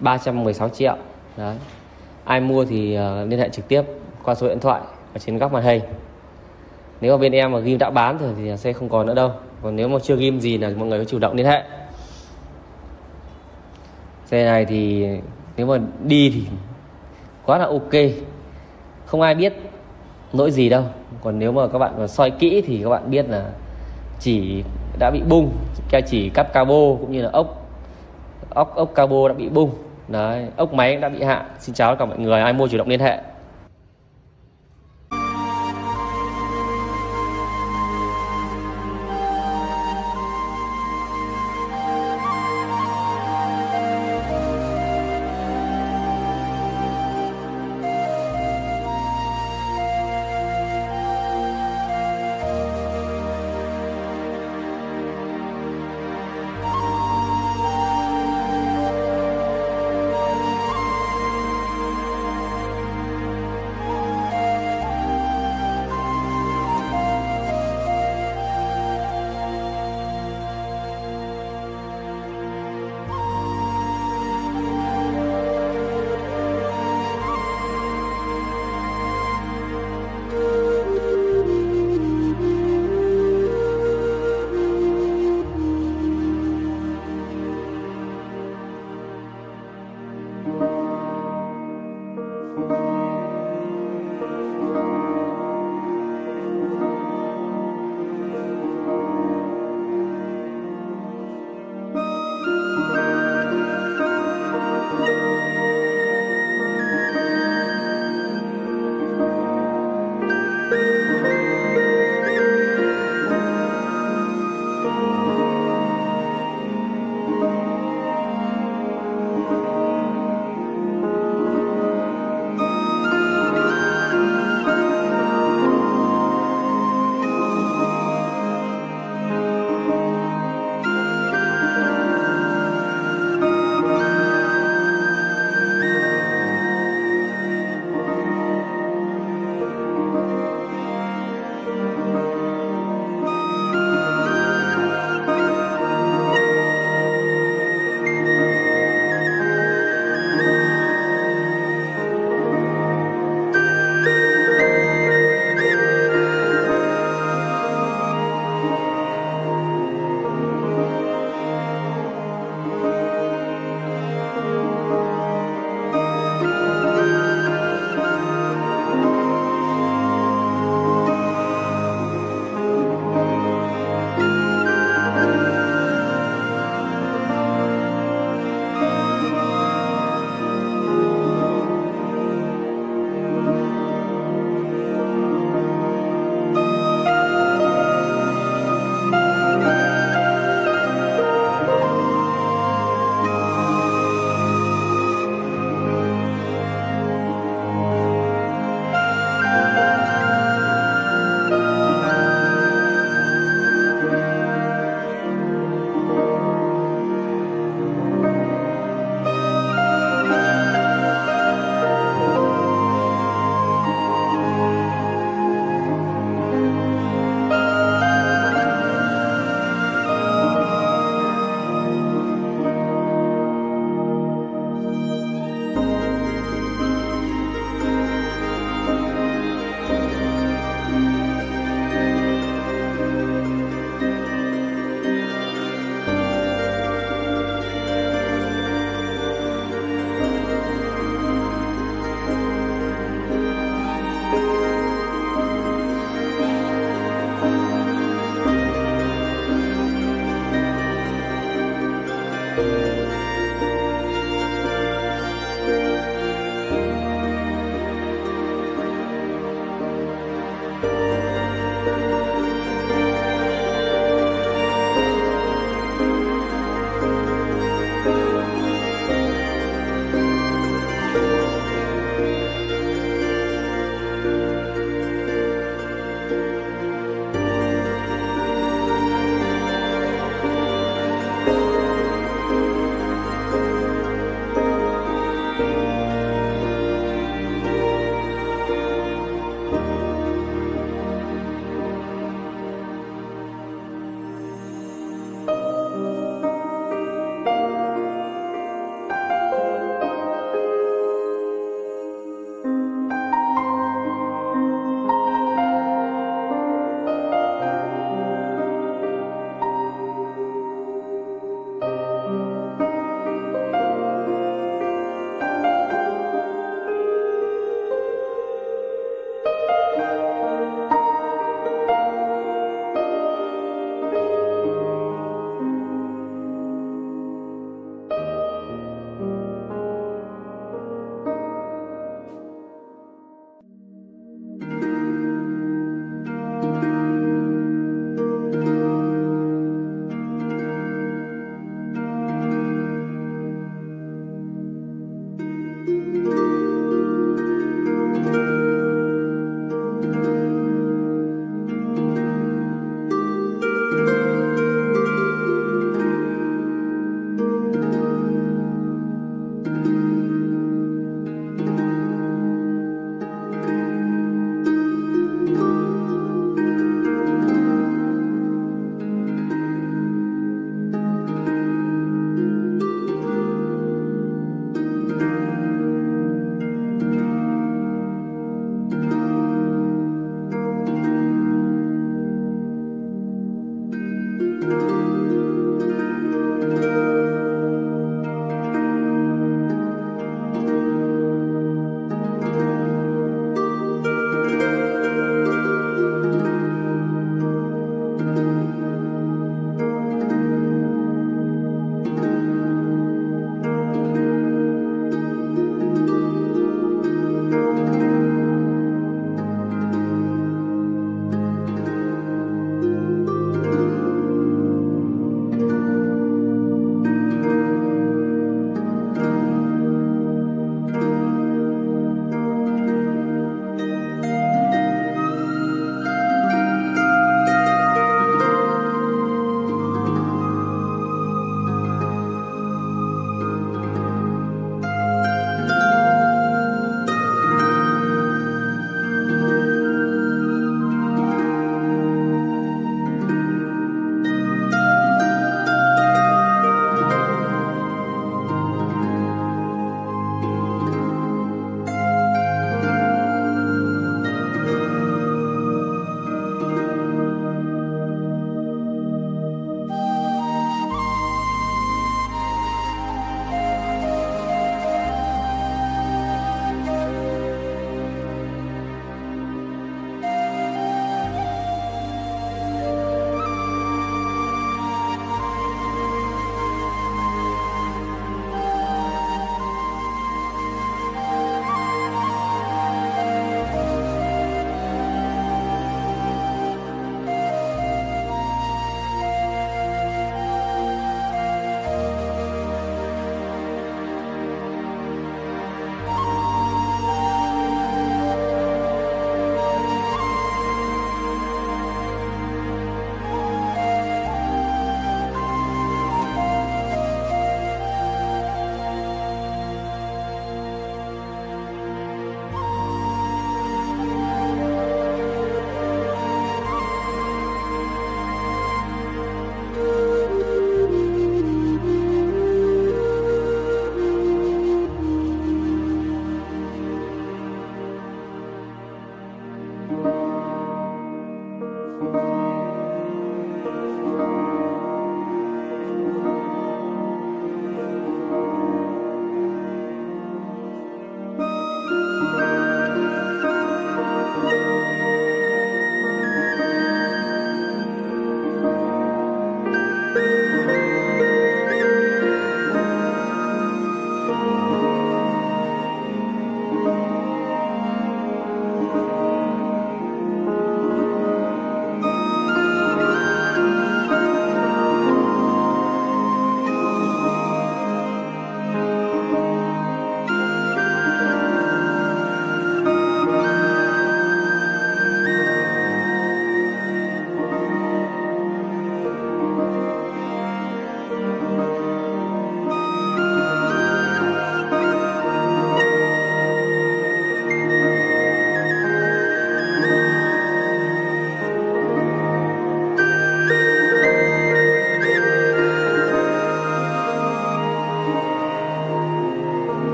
316 triệu. Đấy. Ai mua thì uh, liên hệ trực tiếp qua số điện thoại ở trên góc màn hình. Nếu mà bên em mà ghim đã bán rồi thì xe không còn nữa đâu. Còn nếu mà chưa ghim gì là mọi người có chủ động liên hệ. Xe này thì nếu mà đi thì quá là ok. Không ai biết lỗi gì đâu còn nếu mà các bạn mà soi kỹ thì các bạn biết là chỉ đã bị bung chỉ cắp cabo cũng như là ốc ốc ốc cabo đã bị bung. Đấy, ốc máy đã bị hạ. Xin chào tất cả mọi người, ai mua chủ động liên hệ.